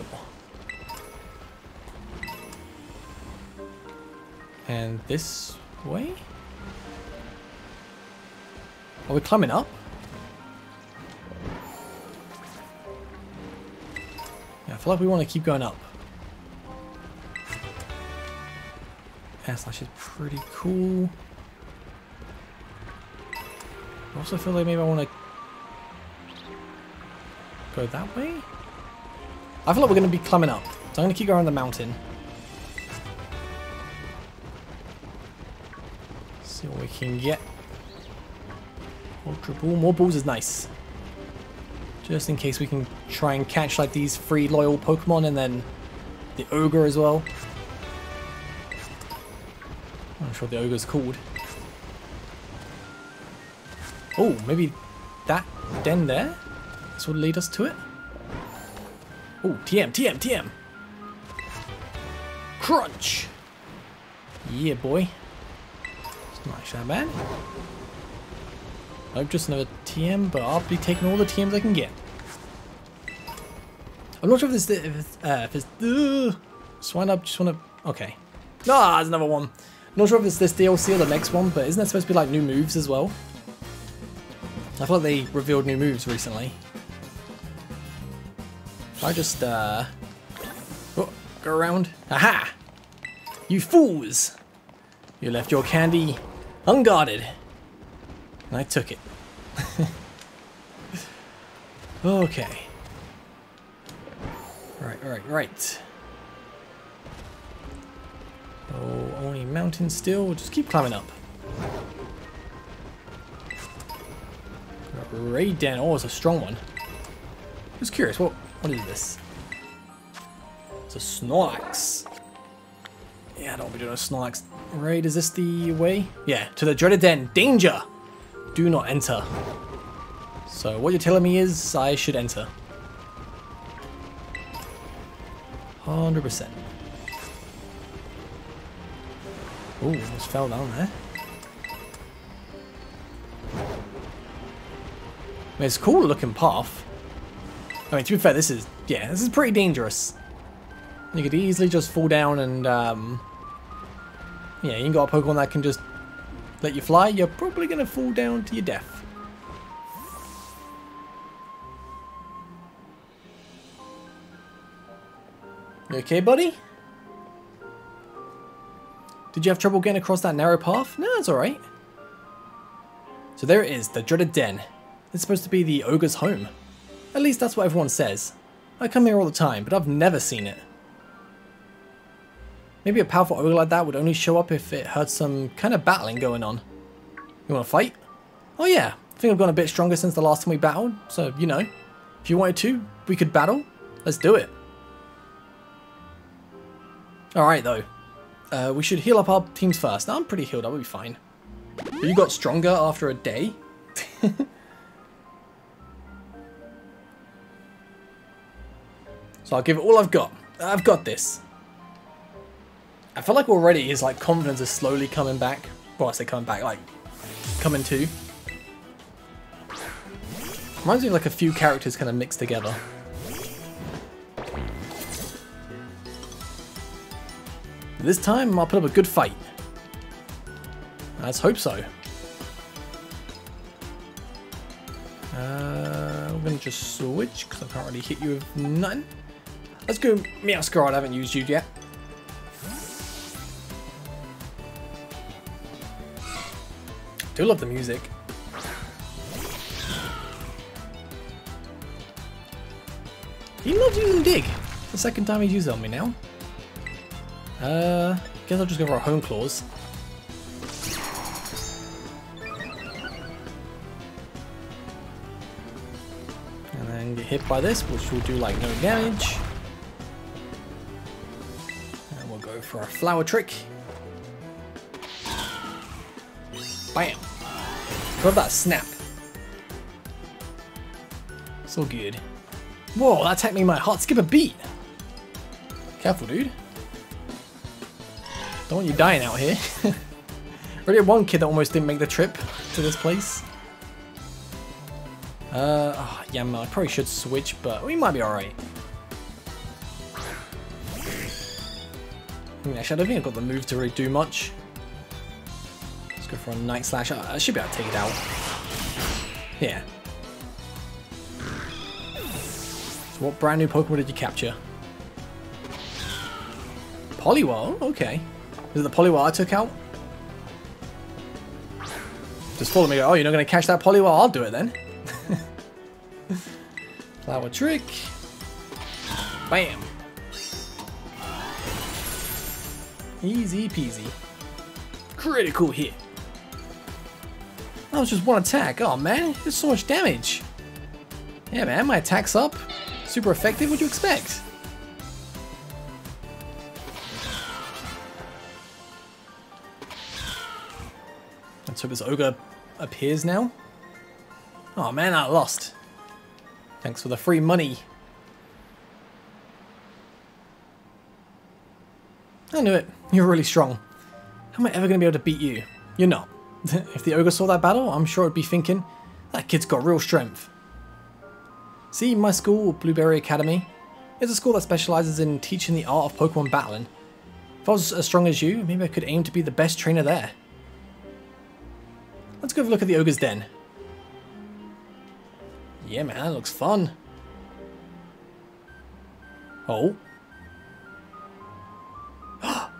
And this way? Are we climbing up? Yeah, I feel like we want to keep going up. Slash is pretty cool. I also feel like maybe I want to go that way? I feel like we're going to be climbing up. So I'm going to keep going on the mountain. See what we can get. Ultra Ball. More balls is nice. Just in case we can try and catch like these three loyal Pokemon and then the Ogre as well. I'm not sure the Ogre's called. Oh, maybe that den there? This would lead us to it? Oh, TM, TM, TM! Crunch! Yeah, boy. It's not actually that bad. Just another TM, but I'll be taking all the TMs I can get. I'm not sure if this if it's, uh, if it's uh, just wind up, just want to okay. Ah, there's another one. I'm not sure if it's this DLC or the next one, but isn't that supposed to be like new moves as well? I thought they revealed new moves recently. I just uh oh, go around. Aha! You fools! You left your candy unguarded. And I took it. *laughs* okay. Right, right, right. Oh, only mountain still. We'll just keep climbing up. Raid Den. Oh, it's a strong one. Just curious. What? What is this? It's a Snorlax. Yeah, I don't want to be doing a Snorlax raid. Is this the way? Yeah, to the dreaded den. Danger! Do not enter. So what you're telling me is I should enter. 100%. Ooh, almost fell down there. I mean, it's a cool looking path. I mean, to be fair, this is, yeah, this is pretty dangerous. You could easily just fall down and, um, yeah, you got a Pokemon that can just let you fly, you're probably going to fall down to your death. Okay, buddy? Did you have trouble getting across that narrow path? No, it's alright. So there it is, the dreaded den. It's supposed to be the ogre's home. At least that's what everyone says. I come here all the time, but I've never seen it. Maybe a powerful ogre like that would only show up if it had some kind of battling going on. You want to fight? Oh yeah, I think I've gotten a bit stronger since the last time we battled, so you know, if you wanted to, we could battle. Let's do it. Alright though, uh, we should heal up our teams first. Now I'm pretty healed, I'll be fine. You got stronger after a day? *laughs* so I'll give it all I've got. I've got this. I feel like already his like confidence is slowly coming back. Well, I say coming back, like coming to. Reminds me of like a few characters kind of mixed together. This time I'll put up a good fight. Let's hope so. Uh, I'm gonna just switch because I can't really hit you with none. Let's go Meowscarada, I haven't used you yet. do love the music. He loves using Dig. The second time he's used on me now. Uh, guess I'll just go for a Hone Claws. And then get hit by this, which will do like no damage. And we'll go for a Flower Trick. Bam! Love that snap. So good. Whoa, that attacked me my heart skip a beat. Careful, dude. Don't want you dying out here. *laughs* Had one kid that almost didn't make the trip to this place. Uh, oh, yeah, I probably should switch, but we might be alright. Actually, I don't think I've got the move to really do much Let's go for a Night Slash. I should be able to take it out. Yeah. So what brand new Pokemon did you capture? Poliwhirl? Okay. Is it the Poliwhirl I took out? Just follow me. Oh, you're not going to catch that Poliwhirl? I'll do it then. *laughs* Flower Trick. Bam. Easy peasy. Critical hit. That was just one attack. Oh man, there's so much damage. Yeah man, my attack's up. Super effective, what'd you expect? Hope this ogre appears now. Oh man, I lost. Thanks for the free money. I knew it. You're really strong. How am I ever going to be able to beat you? You're not. *laughs* if the ogre saw that battle, I'm sure it'd be thinking, that kid's got real strength. See, my school, Blueberry Academy, is a school that specializes in teaching the art of Pokemon battling. If I was as strong as you, maybe I could aim to be the best trainer there. Let's go have a look at the Ogre's Den. Yeah, man, that looks fun. Oh. *gasps*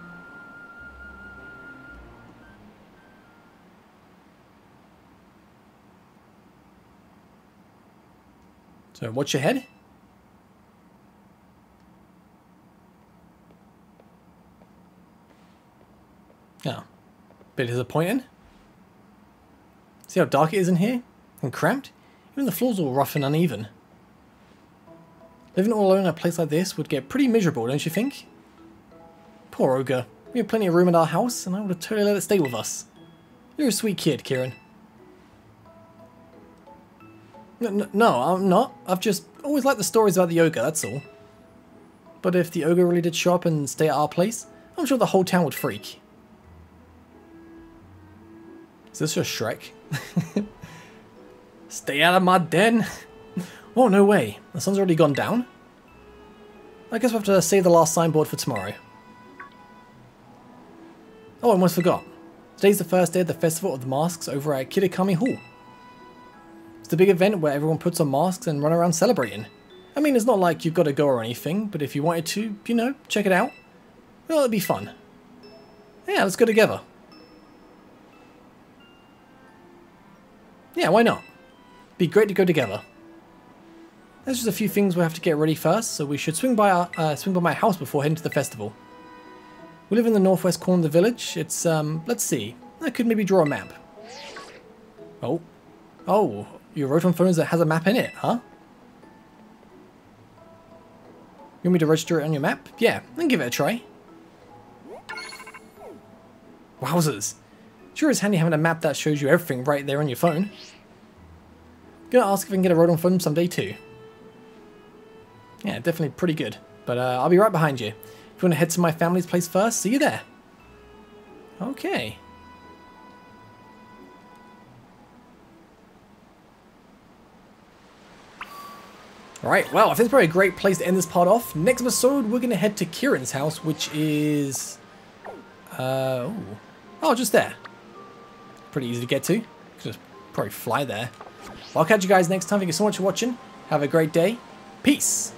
so, watch your head. Yeah. A bit disappointing. See how dark it is in here? And cramped? Even the floor's all rough and uneven. Living all alone in a place like this would get pretty miserable, don't you think? Poor Ogre. We have plenty of room in our house, and I would have totally let it stay with us. You're a sweet kid, Kieran. No, no, I'm not. I've just always liked the stories about the ogre, that's all. But if the ogre really did show up and stay at our place, I'm sure the whole town would freak. Is this just Shrek? *laughs* Stay out of my den! oh, no way. The sun's already gone down? I guess we'll have to save the last signboard for tomorrow. Oh, I almost forgot. Today's the first day of the Festival of the Masks over at Kitakami Hall. It's the big event where everyone puts on masks and run around celebrating. I mean, it's not like you've got to go or anything, but if you wanted to, you know, check it out. Well, it'd be fun. Yeah, let's go together. Yeah, why not? Be great to go together. There's just a few things we'll have to get ready first, so we should swing by our, uh, swing by my house before heading to the festival. We live in the northwest corner of the village. It's, um, let's see. I could maybe draw a map. Oh. Oh, your Rotom phone that has a map in it, huh? You want me to register it on your map? Yeah, then give it a try. Wowzers. Sure is handy having a map that shows you everything right there on your phone. Gonna ask if I can get a Rotom phone someday too. Yeah, definitely pretty good. But uh, I'll be right behind you. If you want to head to my family's place first, see you there. Okay. Alright, well, I think it's probably a great place to end this part off. Next episode, we're going to head to Kieran's house, which is... Uh, oh, just there. Pretty easy to get to. Just probably fly there. I'll catch you guys next time. Thank you so much for watching. Have a great day. Peace.